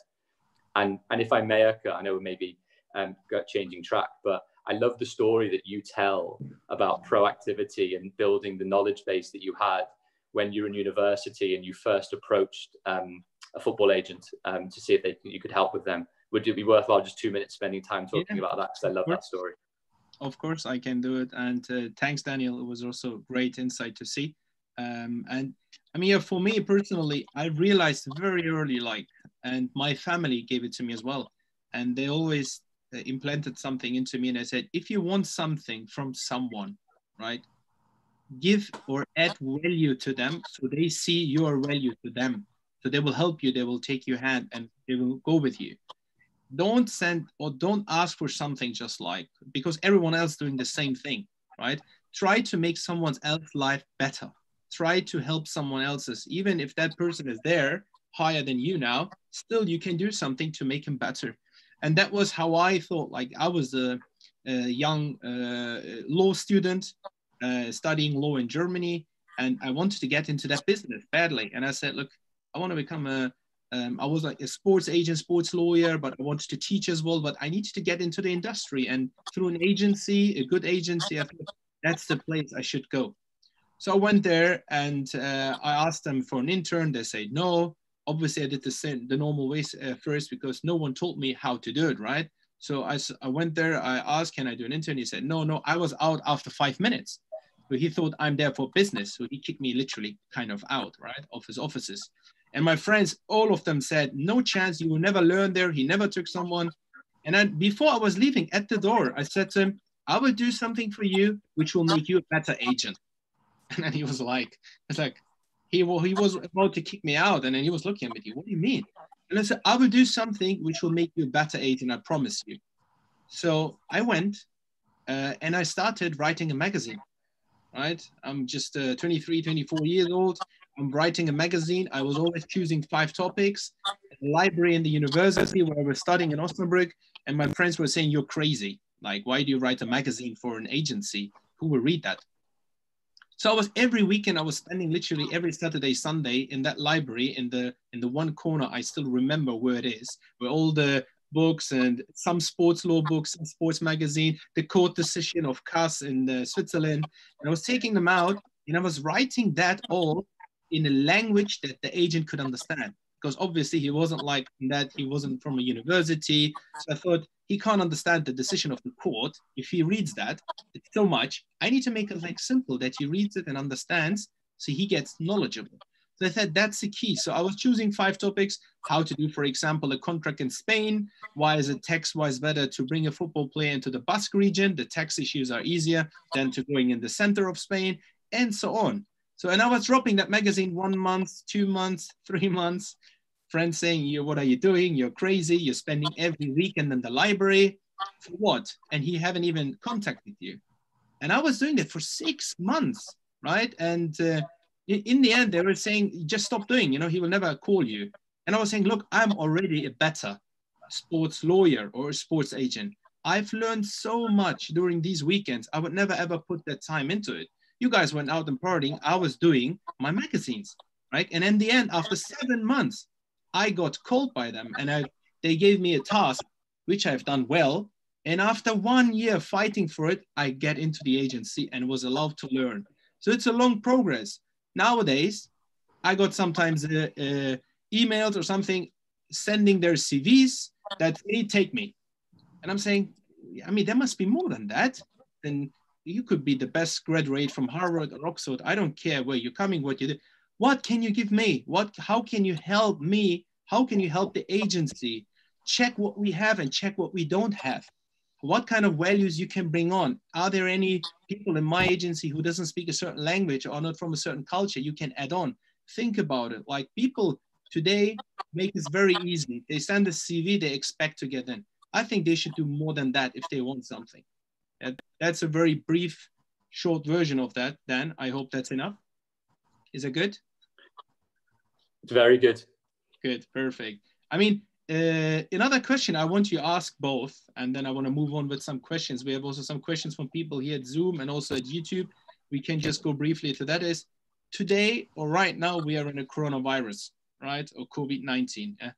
And, and if I may, I know we may be um, changing track, but I love the story that you tell about proactivity and building the knowledge base that you had when you were in university and you first approached um, a football agent um, to see if they, you could help with them. Would it be worthwhile just two minutes spending time talking yeah. about that? Because I love that story. Of course, I can do it. And uh, thanks, Daniel. It was also great insight to see. Um, and I mean, for me personally, I realized very early, like, and my family gave it to me as well. And they always uh, implanted something into me. And I said, if you want something from someone, right, give or add value to them so they see your value to them. So they will help you, they will take your hand and they will go with you. don't send or don't ask for something just like because everyone else doing the same thing, right? Try to make someone else's life better. Try to help someone else's, even if that person is there higher than you now, still you can do something to make him better. And that was how I thought. Like I was a, a young uh, law student uh, studying law in Germany, and I wanted to get into that business badly. And I said, look, I want to become a um, I was like a sports agent, sports lawyer, but I wanted to teach as well. But I needed to get into the industry, and through an agency, a good agency, I thought that's the place I should go. So I went there and uh, I asked them for an intern. They said no. Obviously, I did the same, the normal ways uh, first because no one told me how to do it, right? So I, I went there. I asked, "Can I do an intern?" He said, "No, no." I was out after five minutes. He thought I'm there for business. So he kicked me literally kind of out, right, of his offices. And my friends, all of them said, no chance, you will never learn there. He never took someone. And then before I was leaving at the door, I said to him, I will do something for you which will make you a better agent. And then he was like, it's like, he, well, he was about to kick me out. And then he was looking at me, what do you mean? And I said, I will do something which will make you a better agent, I promise you. So I went uh, and I started writing a magazine, right? I'm just uh, 23, 24 years old. I'm writing a magazine. I was always choosing five topics. A library in the university where I was studying in Osnabrück, and my friends were saying, "You're crazy! Like, why do you write a magazine for an agency? Who will read that?" So I was every weekend. I was spending literally every Saturday, Sunday in that library in the in the one corner. I still remember where it is, where all the books and some sports law books, some sports magazine, the court decision of CAS in uh, Switzerland, and I was taking them out and I was writing that all in a language that the agent could understand. Because obviously he wasn't like that, he wasn't from a university. So I thought he can't understand the decision of the court. If he reads that, it's so much. I need to make it like simple that he reads it and understands so he gets knowledgeable. So I said that's the key. So I was choosing five topics, how to do, for example, a contract in Spain. Why is it tax-wise better to bring a football player into the Basque region? The tax issues are easier than to going in the center of Spain, and so on. So, and I was dropping that magazine one month, two months, three months. Friends saying, you, what are you doing? You're crazy. You're spending every weekend in the library. For what? And he haven't even contacted you. And I was doing that for six months, right? And uh, in the end, they were saying, just stop doing, you know, he will never call you. And I was saying, look, I'm already a better sports lawyer or a sports agent. I've learned so much during these weekends. I would never ever put that time into it. You guys went out and partying. I was doing my magazines, right? And in the end, after seven months, I got called by them and I, they gave me a task, which I've done well. And after one year fighting for it, I get into the agency and was allowed to learn. So it's a long progress. Nowadays, I got sometimes uh, uh, emails or something sending their CVs that they take me. And I'm saying, I mean, there must be more than that. Then you could be the best graduate from Harvard or Oxford. I don't care where you're coming, what you do. What can you give me? What, how can you help me? How can you help the agency? Check what we have and check what we don't have. What kind of values you can bring on? Are there any people in my agency who doesn't speak a certain language or not from a certain culture you can add on? Think about it. Like people today make this very easy. They send a CV, they expect to get in. I think they should do more than that if they want something. That's a very brief, short version of that, Dan. I hope that's enough. Is it good? It's very good. Good, perfect. I mean, uh, another question I want you to ask both, and then I want to move on with some questions. We have also some questions from people here at Zoom and also at YouTube. We can just go briefly to that is today or right now we are in a coronavirus, right? Or COVID-19. Yeah?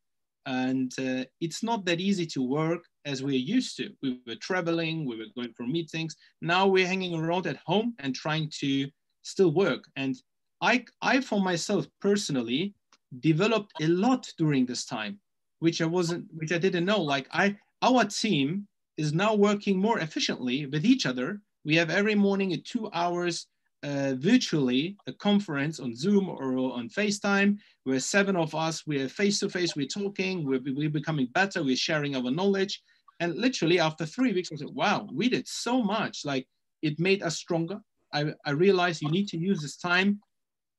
And uh, it's not that easy to work as we're used to. We were traveling, we were going for meetings. Now we're hanging around at home and trying to still work. And I, I for myself personally, developed a lot during this time, which I wasn't, which I didn't know. Like I, our team is now working more efficiently with each other. We have every morning a two hours uh, virtually a conference on Zoom or on FaceTime, where seven of us, we're face to face, we're talking, we're, we're becoming better, we're sharing our knowledge. And literally after three weeks, I said, wow, we did so much. Like it made us stronger. I, I realized you need to use this time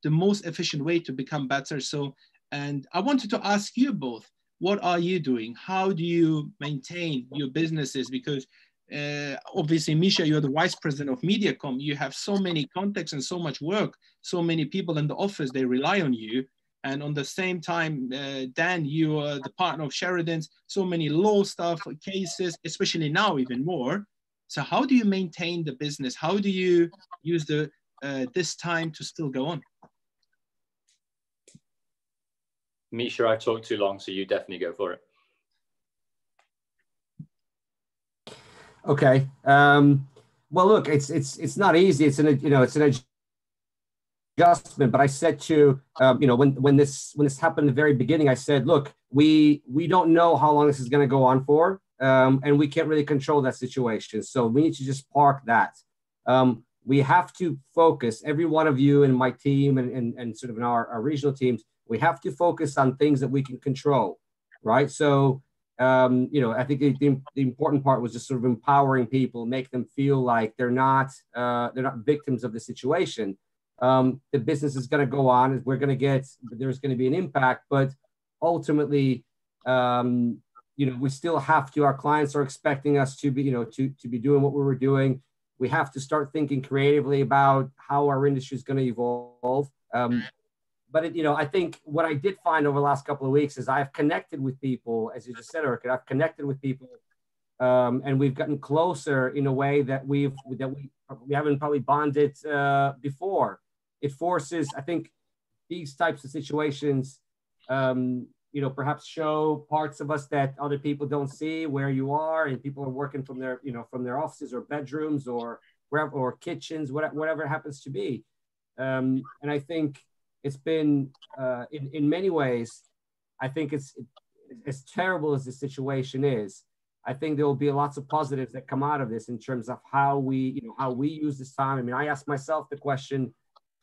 the most efficient way to become better. So, and I wanted to ask you both, what are you doing? How do you maintain your businesses? Because uh, obviously, Misha, you're the vice president of MediaCom. You have so many contacts and so much work, so many people in the office, they rely on you. And on the same time, uh, Dan, you are the partner of Sheridans, so many law stuff, cases, especially now even more. So how do you maintain the business? How do you use the uh, this time to still go on? Misha, I've talked too long, so you definitely go for it. Okay. Um, well, look, it's it's it's not easy. It's an you know it's an adjustment. But I said to um, you know when when this when this happened in the very beginning, I said, look, we we don't know how long this is going to go on for, um, and we can't really control that situation. So we need to just park that. Um, we have to focus. Every one of you in my team and and, and sort of in our, our regional teams we have to focus on things that we can control, right? So, um, you know, I think the, the, important part was just sort of empowering people, make them feel like they're not uh, they're not victims of the situation. Um, the business is going to go on. We're going to get there's going to be an impact, but ultimately, um, you know, we still have to. Our clients are expecting us to be, you know, to to be doing what we were doing. We have to start thinking creatively about how our industry is going to evolve. Um, but it, you know, I think what I did find over the last couple of weeks is I've connected with people, as you just said, Eric, I've connected with people, um, and we've gotten closer in a way that we've that we we haven't probably bonded uh, before. It forces, I think, these types of situations, um, you know, perhaps show parts of us that other people don't see where you are, and people are working from their, you know, from their offices or bedrooms or wherever or kitchens, whatever, whatever it happens to be. Um, and I think it's been uh, in in many ways. I think it's it, as terrible as the situation is. I think there will be lots of positives that come out of this in terms of how we, you know, how we use this time. I mean, I ask myself the question,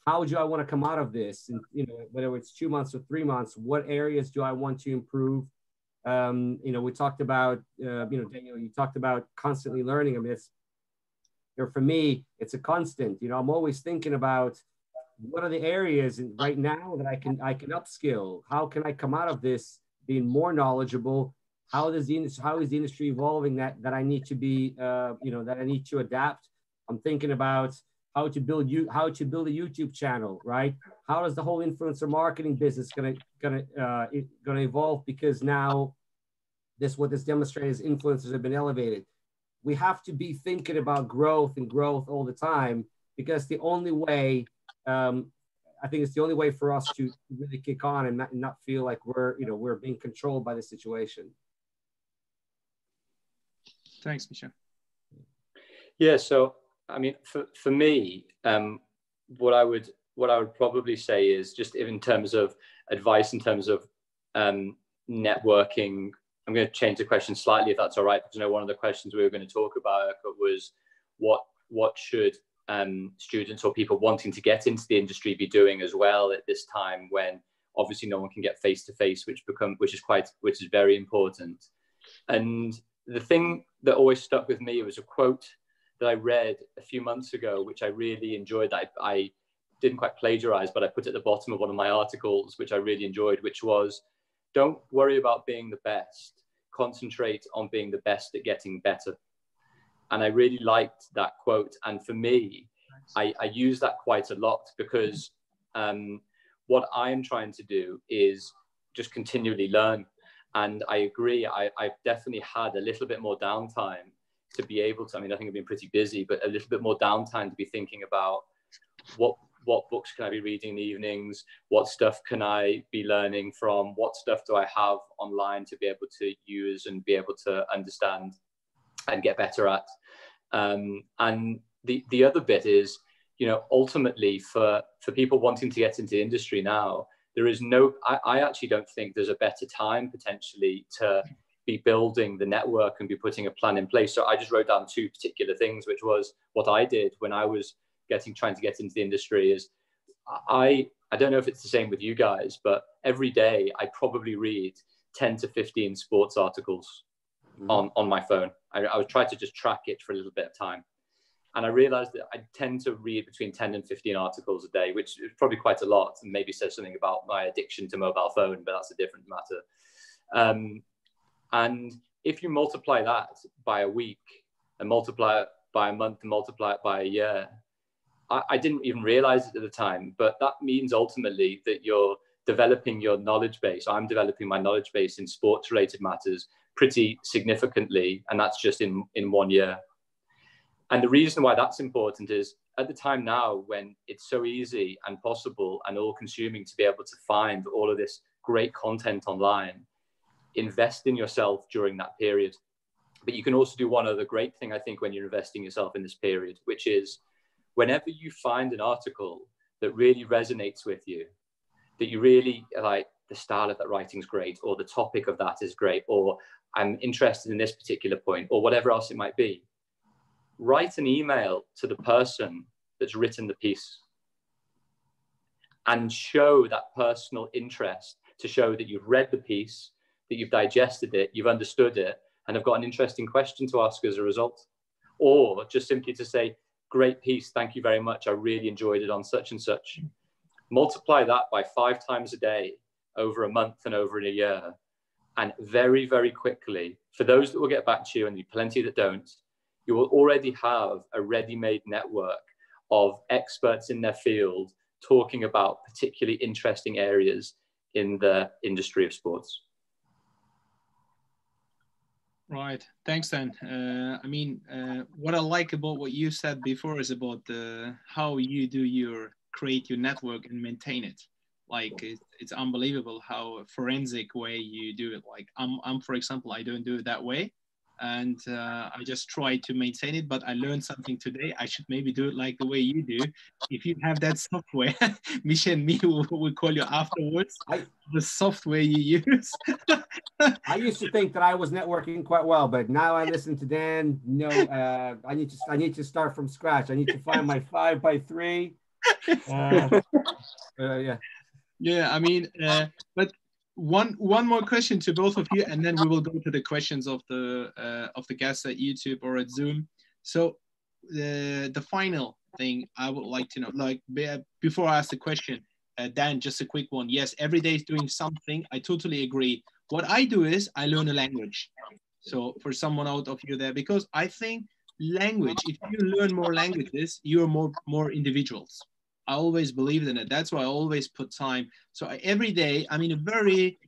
how do I want to come out of this? And you know, whether it's two months or three months, what areas do I want to improve? Um, you know, we talked about, uh, you know, Daniel, you talked about constantly learning. I mean, it's, you know, for me, it's a constant. You know, I'm always thinking about what are the areas right now that I can I can upskill? How can I come out of this being more knowledgeable? How does the how is the industry evolving that that I need to be uh, you know that I need to adapt? I'm thinking about how to build you how to build a YouTube channel, right? How does the whole influencer marketing business gonna gonna uh, gonna evolve? Because now this what this demonstrates influencers have been elevated. We have to be thinking about growth and growth all the time because the only way um, I think it's the only way for us to really kick on and not, and not feel like we're, you know, we're being controlled by the situation. Thanks, Misha. Yeah. So, I mean, for, for me, um, what I would, what I would probably say is just in terms of advice, in terms of um, networking, I'm going to change the question slightly if that's all right. Because I know one of the questions we were going to talk about was what, what should um, students or people wanting to get into the industry be doing as well at this time when obviously no one can get face to face, which become which is quite which is very important. And the thing that always stuck with me was a quote that I read a few months ago, which I really enjoyed. I, I didn't quite plagiarize, but I put at the bottom of one of my articles, which I really enjoyed, which was, "Don't worry about being the best. Concentrate on being the best at getting better." And I really liked that quote. And for me, I, I use that quite a lot because um, what I am trying to do is just continually learn. And I agree, I, I've definitely had a little bit more downtime to be able to. I mean, I think I've been pretty busy, but a little bit more downtime to be thinking about what what books can I be reading in the evenings? What stuff can I be learning from? What stuff do I have online to be able to use and be able to understand and get better at? Um, and the, the other bit is, you know, ultimately for, for people wanting to get into industry now, there is no, I, I actually don't think there's a better time potentially to be building the network and be putting a plan in place. So I just wrote down two particular things, which was what I did when I was getting, trying to get into the industry is I, I don't know if it's the same with you guys, but every day I probably read 10 to 15 sports articles mm-hmm. on, on my phone. I, I would try to just track it for a little bit of time. And I realized that I tend to read between 10 and 15 articles a day, which is probably quite a lot and maybe says something about my addiction to mobile phone, but that's a different matter. Um, and if you multiply that by a week and multiply it by a month and multiply it by a year, I, I didn't even realize it at the time, but that means ultimately that you're developing your knowledge base. I'm developing my knowledge base in sports related matters pretty significantly, and that's just in, in one year. And the reason why that's important is at the time now when it's so easy and possible and all consuming to be able to find all of this great content online, invest in yourself during that period. But you can also do one other great thing, I think, when you're investing yourself in this period, which is whenever you find an article that really resonates with you, that you really like the style of that writing is great, or the topic of that is great, or I'm interested in this particular point, or whatever else it might be, write an email to the person that's written the piece and show that personal interest to show that you've read the piece, that you've digested it, you've understood it, and have got an interesting question to ask as a result. Or just simply to say, great piece, thank you very much. I really enjoyed it on such and such. Multiply that by five times a day over a month and over in a year. And very, very quickly, for those that will get back to you and the plenty that don't, you will already have a ready-made network of experts in their field talking about particularly interesting areas in the industry of sports. Right. Thanks, Dan. Uh, I mean, uh, what I like about what you said before is about the how you do your create your network and maintain it. Like it's, it's unbelievable how forensic way you do it. Like I'm, I'm for example, I don't do it that way and uh, I just try to maintain it. But I learned something today. I should maybe do it like the way you do. If you have that software, Misha and me will, will call you afterwards. I, the software you use. I used to think that I was networking quite well, but now I listen to Dan. No, uh, I need to I need to start from scratch. I need to find my five by three. Uh, uh yeah. Yeah, I mean, uh, but one one more question to both of you, and then we will go to the questions of the uh, of the guests at YouTube or at Zoom. So the the final thing I would like to know, like before I ask the question, uh, Dan, just a quick one. Yes, every day is doing something. I totally agree. What I do is I learn a language. So for someone out of you there, because I think language, if you learn more languages, you're more more individuals. I always believed in it. That's why I always put time. So I, every day, I'm in a very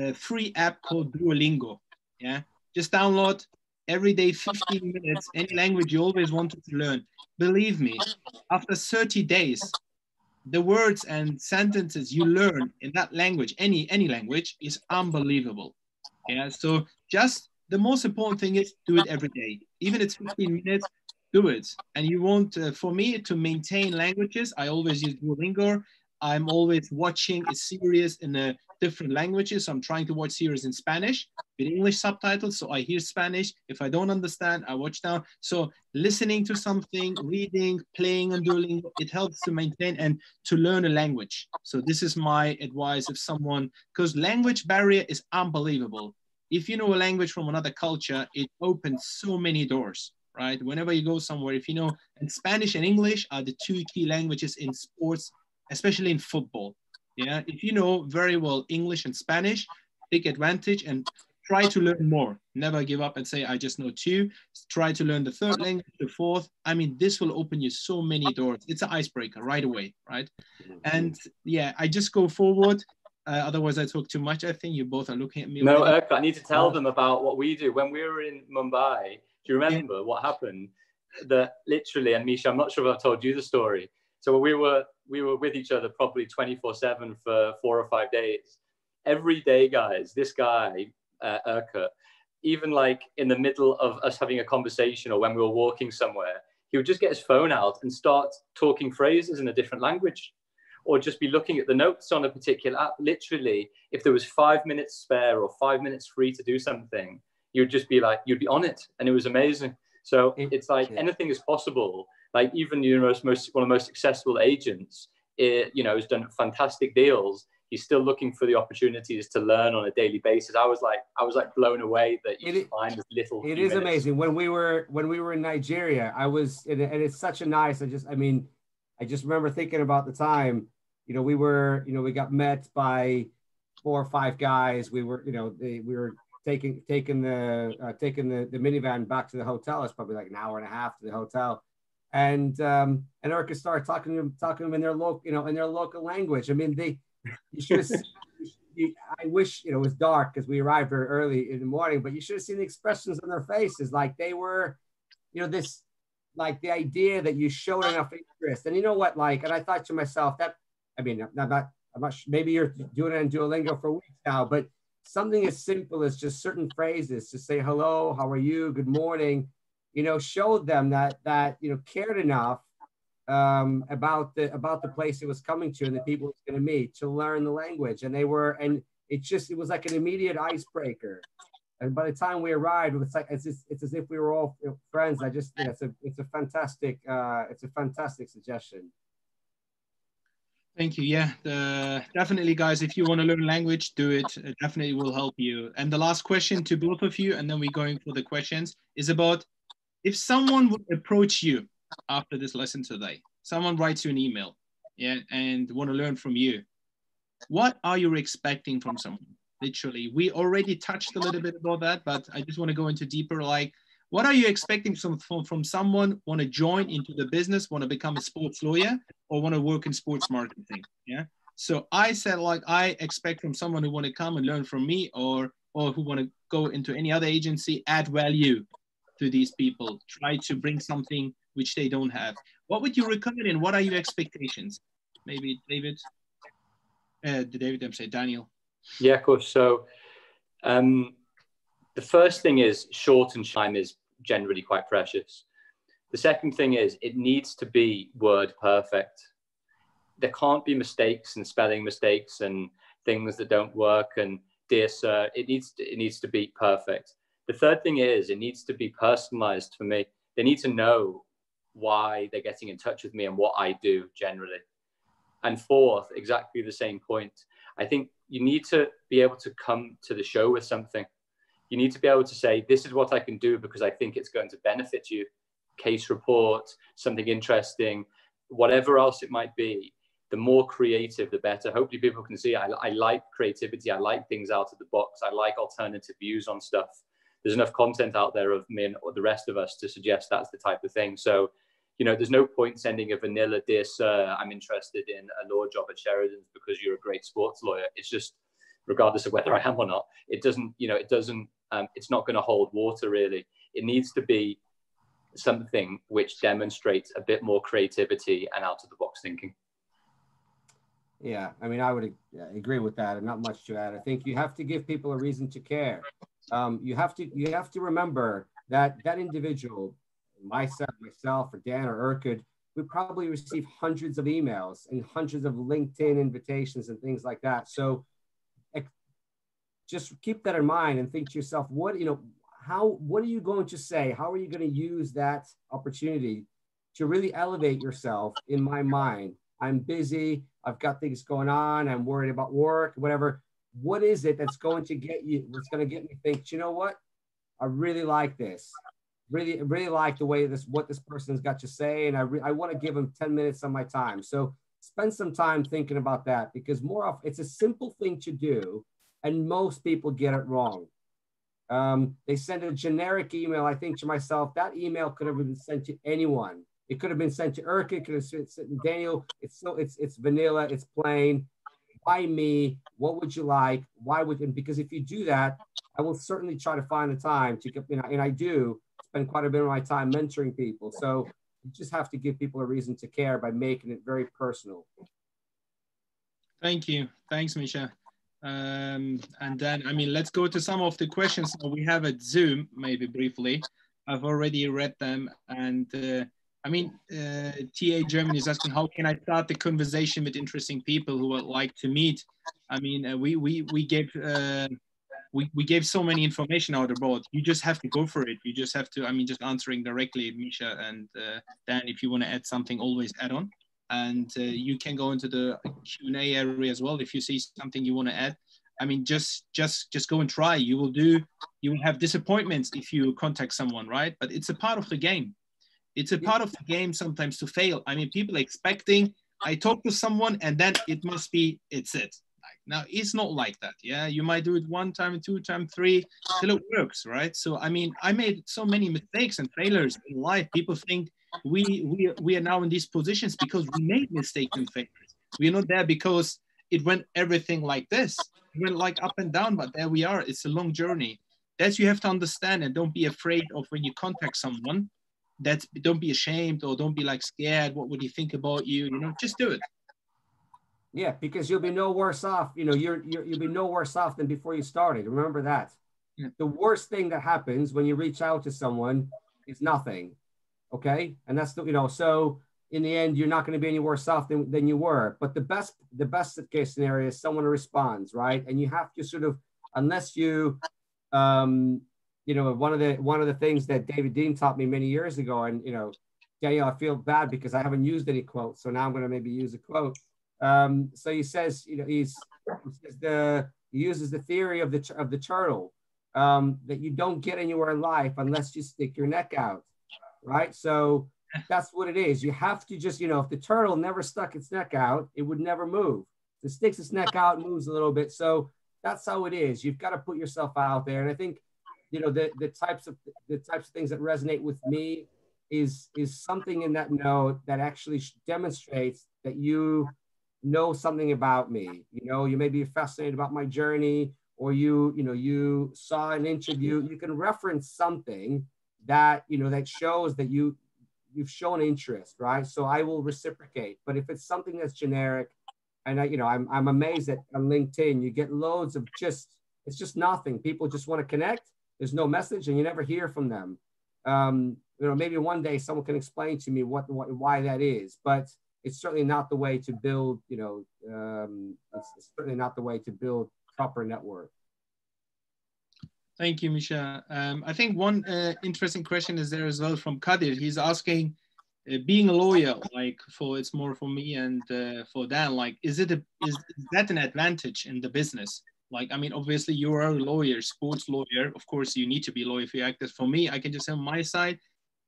uh, free app called Duolingo. Yeah, just download every day 15 minutes, any language you always wanted to learn. Believe me, after 30 days, the words and sentences you learn in that language, any any language, is unbelievable. Yeah, so just the most important thing is do it every day. Even it's 15 minutes, do it. And you want, uh, for me to maintain languages, I always use Duolingo. I'm always watching a series in a different languages. So I'm trying to watch series in Spanish with English subtitles. So I hear Spanish. If I don't understand, I watch down. So listening to something, reading, playing on Duolingo, it helps to maintain and to learn a language. So this is my advice if someone, because language barrier is unbelievable. If you know a language from another culture, it opens so many doors right? Whenever you go somewhere, if you know, and Spanish and English are the two key languages in sports, especially in football. Yeah, if you know very well English and Spanish, take advantage and try to learn more. Never give up and say, I just know two. Try to learn the third language, the fourth. I mean, this will open you so many doors. It's an icebreaker right away, right? And yeah, I just go forward. Uh, otherwise, I talk too much. I think you both are looking at me. No, Erk, I need to tell them about what we do. When we were in Mumbai, do you remember what happened? That literally, and Misha, I'm not sure if I've told you the story. So we were we were with each other probably 24/7 for four or five days. Every day, guys, this guy uh, Erkut, even like in the middle of us having a conversation or when we were walking somewhere, he would just get his phone out and start talking phrases in a different language or just be looking at the notes on a particular app. Literally, if there was five minutes spare or five minutes free to do something, you'd just be like, you'd be on it. And it was amazing. So it's like anything is possible. Like even you know, most, one of the most successful agents, it, you know, has done fantastic deals. He's still looking for the opportunities to learn on a daily basis. I was like, I was like blown away that you it, find this little. It is minutes. amazing. When we were when we were in Nigeria, I was, and it's such a nice. I just, I mean, I just remember thinking about the time. You know, we were, you know, we got met by four or five guys. We were, you know, they, we were taking taking the uh, taking the, the minivan back to the hotel. It's probably like an hour and a half to the hotel, and um, and Erica started talking to them, talking to them in their local, you know, in their local language. I mean, they you should have. I wish you know it was dark because we arrived very early in the morning, but you should have seen the expressions on their faces, like they were, you know, this, like the idea that you showed enough interest. And you know what, like, and I thought to myself that, I mean, I'm not, I'm not, maybe you're doing it in Duolingo for weeks now, but something as simple as just certain phrases to say hello, how are you, good morning, you know, showed them that that you know cared enough um, about the about the place it was coming to and the people it was going to meet to learn the language, and they were and it just it was like an immediate icebreaker. And by the time we arrived, it's like it's just, it's as if we were all friends. I just know, it's a it's a fantastic uh, it's a fantastic suggestion. Thank you. Yeah, the, definitely, guys. If you want to learn language, do it. It definitely will help you. And the last question to both of you, and then we're going for the questions, is about if someone would approach you after this lesson today, someone writes you an email, yeah, and want to learn from you, what are you expecting from someone? Literally, we already touched a little bit about that, but I just want to go into deeper. Like, what are you expecting from, from, from someone want to join into the business, want to become a sports lawyer, or want to work in sports marketing? Yeah. So I said, like, I expect from someone who want to come and learn from me, or or who want to go into any other agency, add value to these people, try to bring something which they don't have. What would you recommend, and what are your expectations? Maybe David, uh, David, I'm saying Daniel. Yeah, of course. So um, the first thing is short and time is generally quite precious. The second thing is it needs to be word perfect. There can't be mistakes and spelling mistakes and things that don't work. And dear sir, it needs to, it needs to be perfect. The third thing is it needs to be personalized for me. They need to know why they're getting in touch with me and what I do generally. And fourth, exactly the same point. I think you need to be able to come to the show with something. You need to be able to say, this is what I can do because I think it's going to benefit you. Case report, something interesting, whatever else it might be. The more creative, the better. Hopefully, people can see I, I like creativity. I like things out of the box. I like alternative views on stuff there's enough content out there of me and the rest of us to suggest that's the type of thing. So, you know, there's no point sending a vanilla, dear sir, I'm interested in a law job at Sheridans because you're a great sports lawyer. It's just, regardless of whether I am or not, it doesn't, you know, it doesn't, um, it's not going to hold water really. It needs to be something which demonstrates a bit more creativity and out of the box thinking. Yeah, I mean, I would agree with that, and not much to add. I think you have to give people a reason to care um, you have to you have to remember that that individual, myself, myself, or Dan or Erkut, we probably receive hundreds of emails and hundreds of LinkedIn invitations and things like that. So just keep that in mind and think to yourself, what you know, how what are you going to say? How are you going to use that opportunity to really elevate yourself? In my mind, I'm busy. I've got things going on. I'm worried about work, whatever what is it that's going to get you what's going to get me think you know what i really like this really really like the way this what this person's got to say and i, re- I want to give them 10 minutes of my time so spend some time thinking about that because more often it's a simple thing to do and most people get it wrong um, they send a generic email i think to myself that email could have been sent to anyone it could have been sent to Erka, it could have sent to Daniel. It's so it's it's vanilla, it's plain why me? What would you like? Why would, and because if you do that, I will certainly try to find the time to, you know, and I do spend quite a bit of my time mentoring people. So you just have to give people a reason to care by making it very personal. Thank you. Thanks, Misha. Um, and then, I mean, let's go to some of the questions we have at Zoom, maybe briefly. I've already read them and uh, I mean, uh, TA Germany is asking, how can I start the conversation with interesting people who would like to meet? I mean, uh, we we we gave uh, we we gave so many information out about. You just have to go for it. You just have to. I mean, just answering directly, Misha and uh, Dan. If you want to add something, always add on, and uh, you can go into the Q and A area as well if you see something you want to add. I mean, just just just go and try. You will do. You will have disappointments if you contact someone, right? But it's a part of the game it's a part of the game sometimes to fail. I mean, people expecting I talk to someone and then it must be it's it. like now it's not like that yeah you might do it one time two time three till it works right so i mean i made so many mistakes and failures in life people think we we, we are now in these positions because we made mistakes and failures we're not there because it went everything like this. It went like up and down but there we are. It's a long journey. That's you have to understand and don't be afraid of when you contact someone. That's don't be ashamed or don't be like scared. What would he think about you? You know just do it. Yeah because you'll be no worse off. You know you're, you're you'll be no worse off than before you started. Remember that. Yeah. the worst thing that happens when you reach out to someone is nothing okay? And that's the you know so in the end you're not going to be any worse off than, than you were. But the best the best case scenario is someone responds right? And you have to sort of unless you um you know one of the one of the things that David Dein taught me many years ago and you know daniel i feel bad because i haven't used any quotes so now i'm going to maybe use a quote. Um so he says you know he's he says the he uses the theory of the of the turtle um that you don't get anywhere in life unless you stick your neck out right? So that's what it is. You have to just you know if the turtle never stuck its neck out it would never move. If it sticks its neck out moves a little bit. So that's how it is. You've got to put yourself out there. And i think you know the the types of the types of things that resonate with me is is something in that note that actually demonstrates that you know something about me. You know you may be fascinated about my journey or you you know you saw an interview. You can reference something that you know that shows that you you've shown interest right? So i will reciprocate. But if it's something that's generic and i you know i'm, I'm amazed that on linkedin you get loads of just it's just nothing. People just want to connect. There's no message and you never hear from them. Um, you know maybe one day someone can explain to me what, what why that is but it's certainly not the way to build you know um, it's, it's certainly not the way to build proper network Thank you, Misha. Um, I think one uh, interesting question is there as well from Kadir. He's asking, uh, being a lawyer, like for it's more for me and uh, for Dan, like is it a, is, is that an advantage in the business? Like, I mean, obviously you are a lawyer, sports lawyer. Of course, you need to be lawyer you act. actors. For me, I can just say on my side,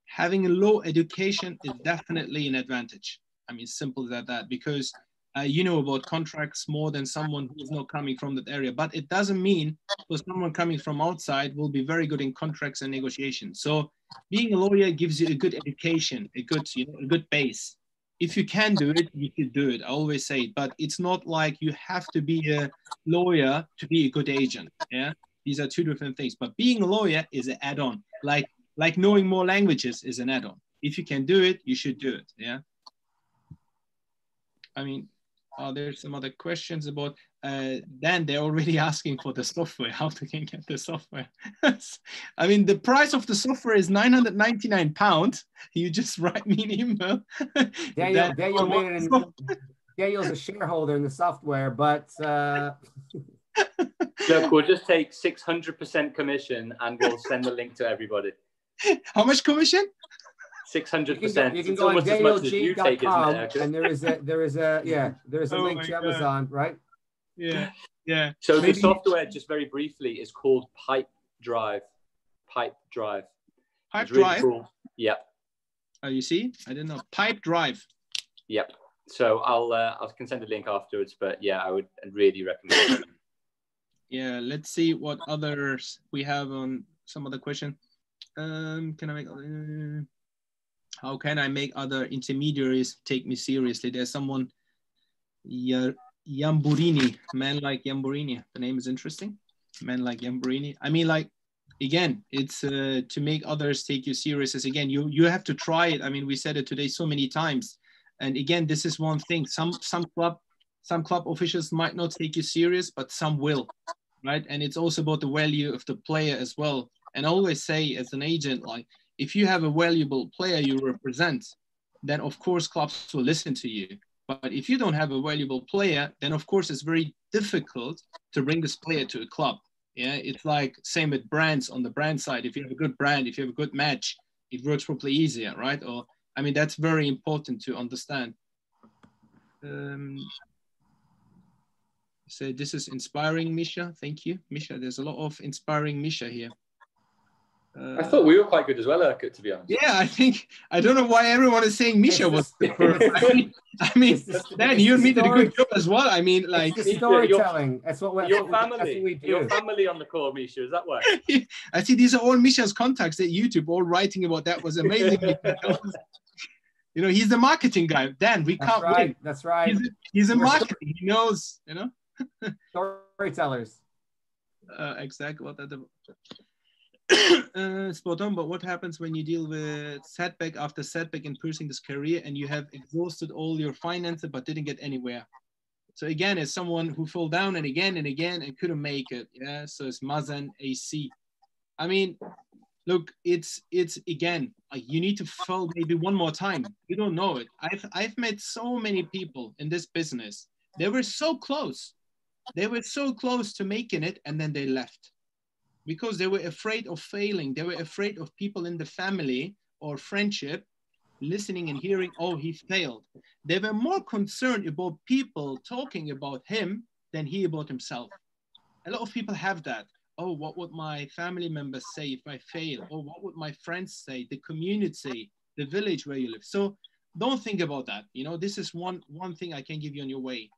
having a low education is definitely an advantage. I mean, simple as that, because uh, you know about contracts more than someone who's not coming from that area. But it doesn't mean for someone coming from outside will be very good in contracts and negotiations. So being a lawyer gives you a good education, a good, you know, a good base. If you can do it, you should do it. I always say it, but it's not like you have to be a lawyer to be a good agent. Yeah, these are two different things. But being a lawyer is an add-on. Like like knowing more languages is an add-on. If you can do it, you should do it. Yeah. I mean, uh, there's some other questions about uh, then they're already asking for the software how to can get the software. I mean the price of the software is 999 pounds. You just write me an email. Daniel, Daniel made an, Daniel's a shareholder in the software, but uh, Look, we'll just take 600% commission and we'll send the link to everybody. how much commission 600%. you can go, you can it's go on almost as as you take, isn't danielgeey.com it? and there is a there is a yeah there is a Oh link my to God. Amazon, right? yeah yeah So the software, just very briefly, is called Pipe Drive. Pipe Drive. pipe It's really drive cool. Yep, oh you see i didn't know Pipedrive yep. So I'll uh, I can send a link afterwards, but yeah, I would really recommend it. yeah let's see what others we have on some other question um can i make uh, how can i make other intermediaries take me seriously there's someone Ya- Yamburini, man like Yamburini. The name is interesting. Man like Yamburini. I mean, like again, it's uh, to make others take you serious. As again, you you have to try it. I mean, we said it today so many times. And again, this is one thing. Some some club some club officials might not take you serious, but some will, right? And it's also about the value of the player as well. And always say, as an agent, like if you have a valuable player you represent, then of course clubs will listen to you. But if you don't have a valuable player, then of course it's very difficult to bring this player to a club. Yeah, it's like same with brands on the brand side. If you have a good brand, if you have a good match, it works probably easier, right? Or I mean, that's very important to understand. Um, so this is inspiring, Misha. Thank you, Misha. There's a lot of inspiring Misha here. Uh, I thought we were quite good as well, Erkut, to be honest. Yeah, I think I don't know why everyone is saying Misha was the- the first. I mean, I mean Dan, you and me did a good job as well. I mean, like It's the storytelling. That's what we're. Your that's what family, we do. your family on the call, Misha, is that why? I see these are all Misha's contacts at YouTube, all writing about that was amazing. you know, he's the marketing guy. Dan, we That's can't right. win. That's right. He's, he's in We're marketing. He knows, you know, Storytellers. uh, exactly what that. Uh, spot on. But what happens when you deal with setback after setback in pursuing this career and you have exhausted all your finances but didn't get anywhere? So again, as someone who fell down and again and again and couldn't make it, yeah. So it's Mazan AC. I mean, look, it's it's again you need to fall maybe one more time. You don't know it. I've I've met so many people in this business. They were so close. They were so close to making it, and then they left because they were afraid of failing. They were afraid of people in the family or friendship listening and hearing, oh, he failed. They were more concerned about people talking about him than he about himself. A lot of people have that. Oh, what would my family members say if I fail? Or what would my friends say? The community, the village where you live. So don't think about that. You know, this is one one thing I can give you on your way.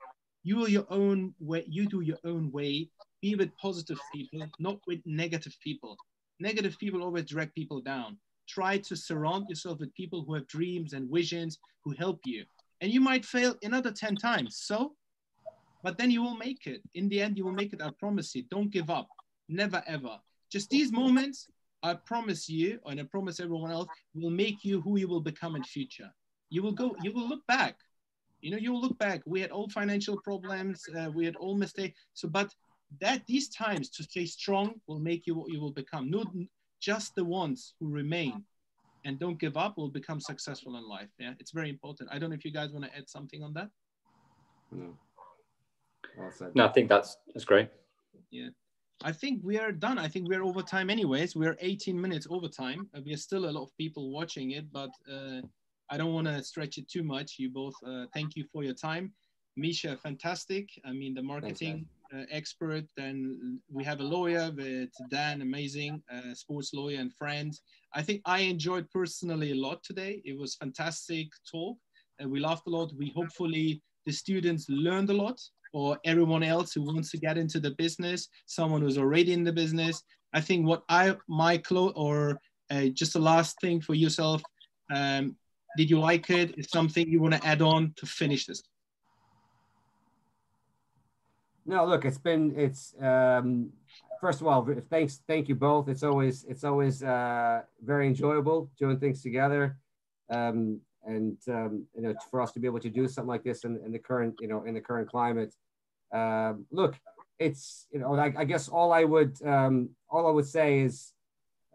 You are your own way. You do your own way. Be with positive people, not with negative people. Negative people always drag people down. Try to surround yourself with people who have dreams and visions who help you. And you might fail another 10 times. So, but then you will make it. In the end, you will make it. I promise you. Don't give up. Never ever. Just these moments, I promise you, and I promise everyone else, will make you who you will become in future. You will go, you will look back. You know, you will look back. We had all financial problems, uh, we had all mistakes. So, but that these times to stay strong will make you what you will become. Not just the ones who remain and don't give up will become successful in life. Yeah, it's very important. I don't know if you guys want to add something on that. No. Well said. No, I think that's that's great. Yeah. I think we are done. I think we're over time anyways. We're 18 minutes over time. Uh, we are still a lot of people watching it, but uh, I don't want to stretch it too much. You both, uh, thank you for your time. Misha, fantastic. I mean, the marketing expert. Then we have a lawyer with Dan, amazing uh, sports lawyer and friend. I think I enjoyed personally a lot today. It was fantastic talk. and we laughed a lot. We hopefully the students learned a lot or everyone else who wants to get into the business, someone who's already in the business. I think what I, my close, or uh, just the last thing for yourself, um, did you like it? Is something you want to add on to finish this? No, look, it's been it's um first of all, thanks thank you both. It's always it's always uh very enjoyable doing things together. Um and um you know for us to be able to do something like this in, in the current, you know, in the current climate. Um look, it's you know, I, I guess all I would um all I would say is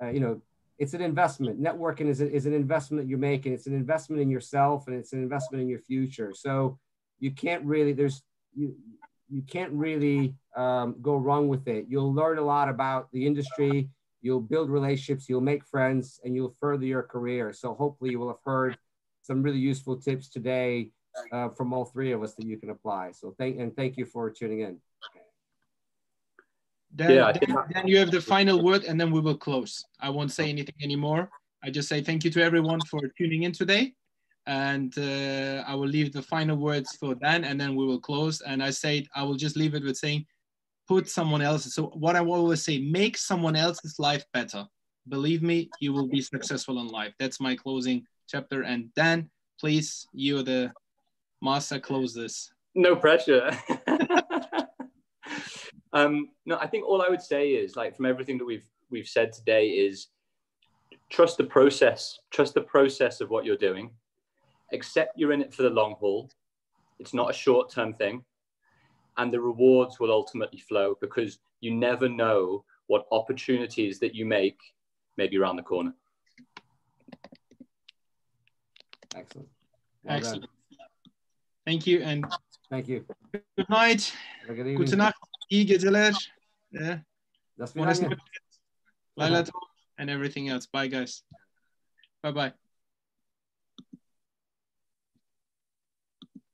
uh, you know, it's an investment. Networking is, a, is an investment that you're making. It's an investment in yourself and it's an investment in your future. So you can't really there's you you can't really um, go wrong with it. You'll learn a lot about the industry. You'll build relationships. You'll make friends, and you'll further your career. So hopefully, you will have heard some really useful tips today uh, from all three of us that you can apply. So thank and thank you for tuning in. Then, Yeah, I then, think- then you have the final word, and then we will close. I won't say anything anymore. I just say thank you to everyone for tuning in today. And uh, I will leave the final words for Dan, and then we will close. And I said I will just leave it with saying, put someone else. So what I always say, make someone else's life better. Believe me, you will be successful in life. That's my closing chapter. And Dan, please, you're the master. Close this. No pressure. um, no, I think all I would say is like from everything that we've we've said today is trust the process. Trust the process of what you're doing. Accept you're in it for the long haul. It's not a short term thing, and the rewards will ultimately flow because you never know what opportunities that you make may be around the corner. Excellent. Well done. Excellent. Thank you and Thank you. good night. Have a good evening. Gute Nacht. İyi geceler. Yeah. Das Buenas Wiedersehen. noches. Laila and everything else. Bye, guys. Bye bye.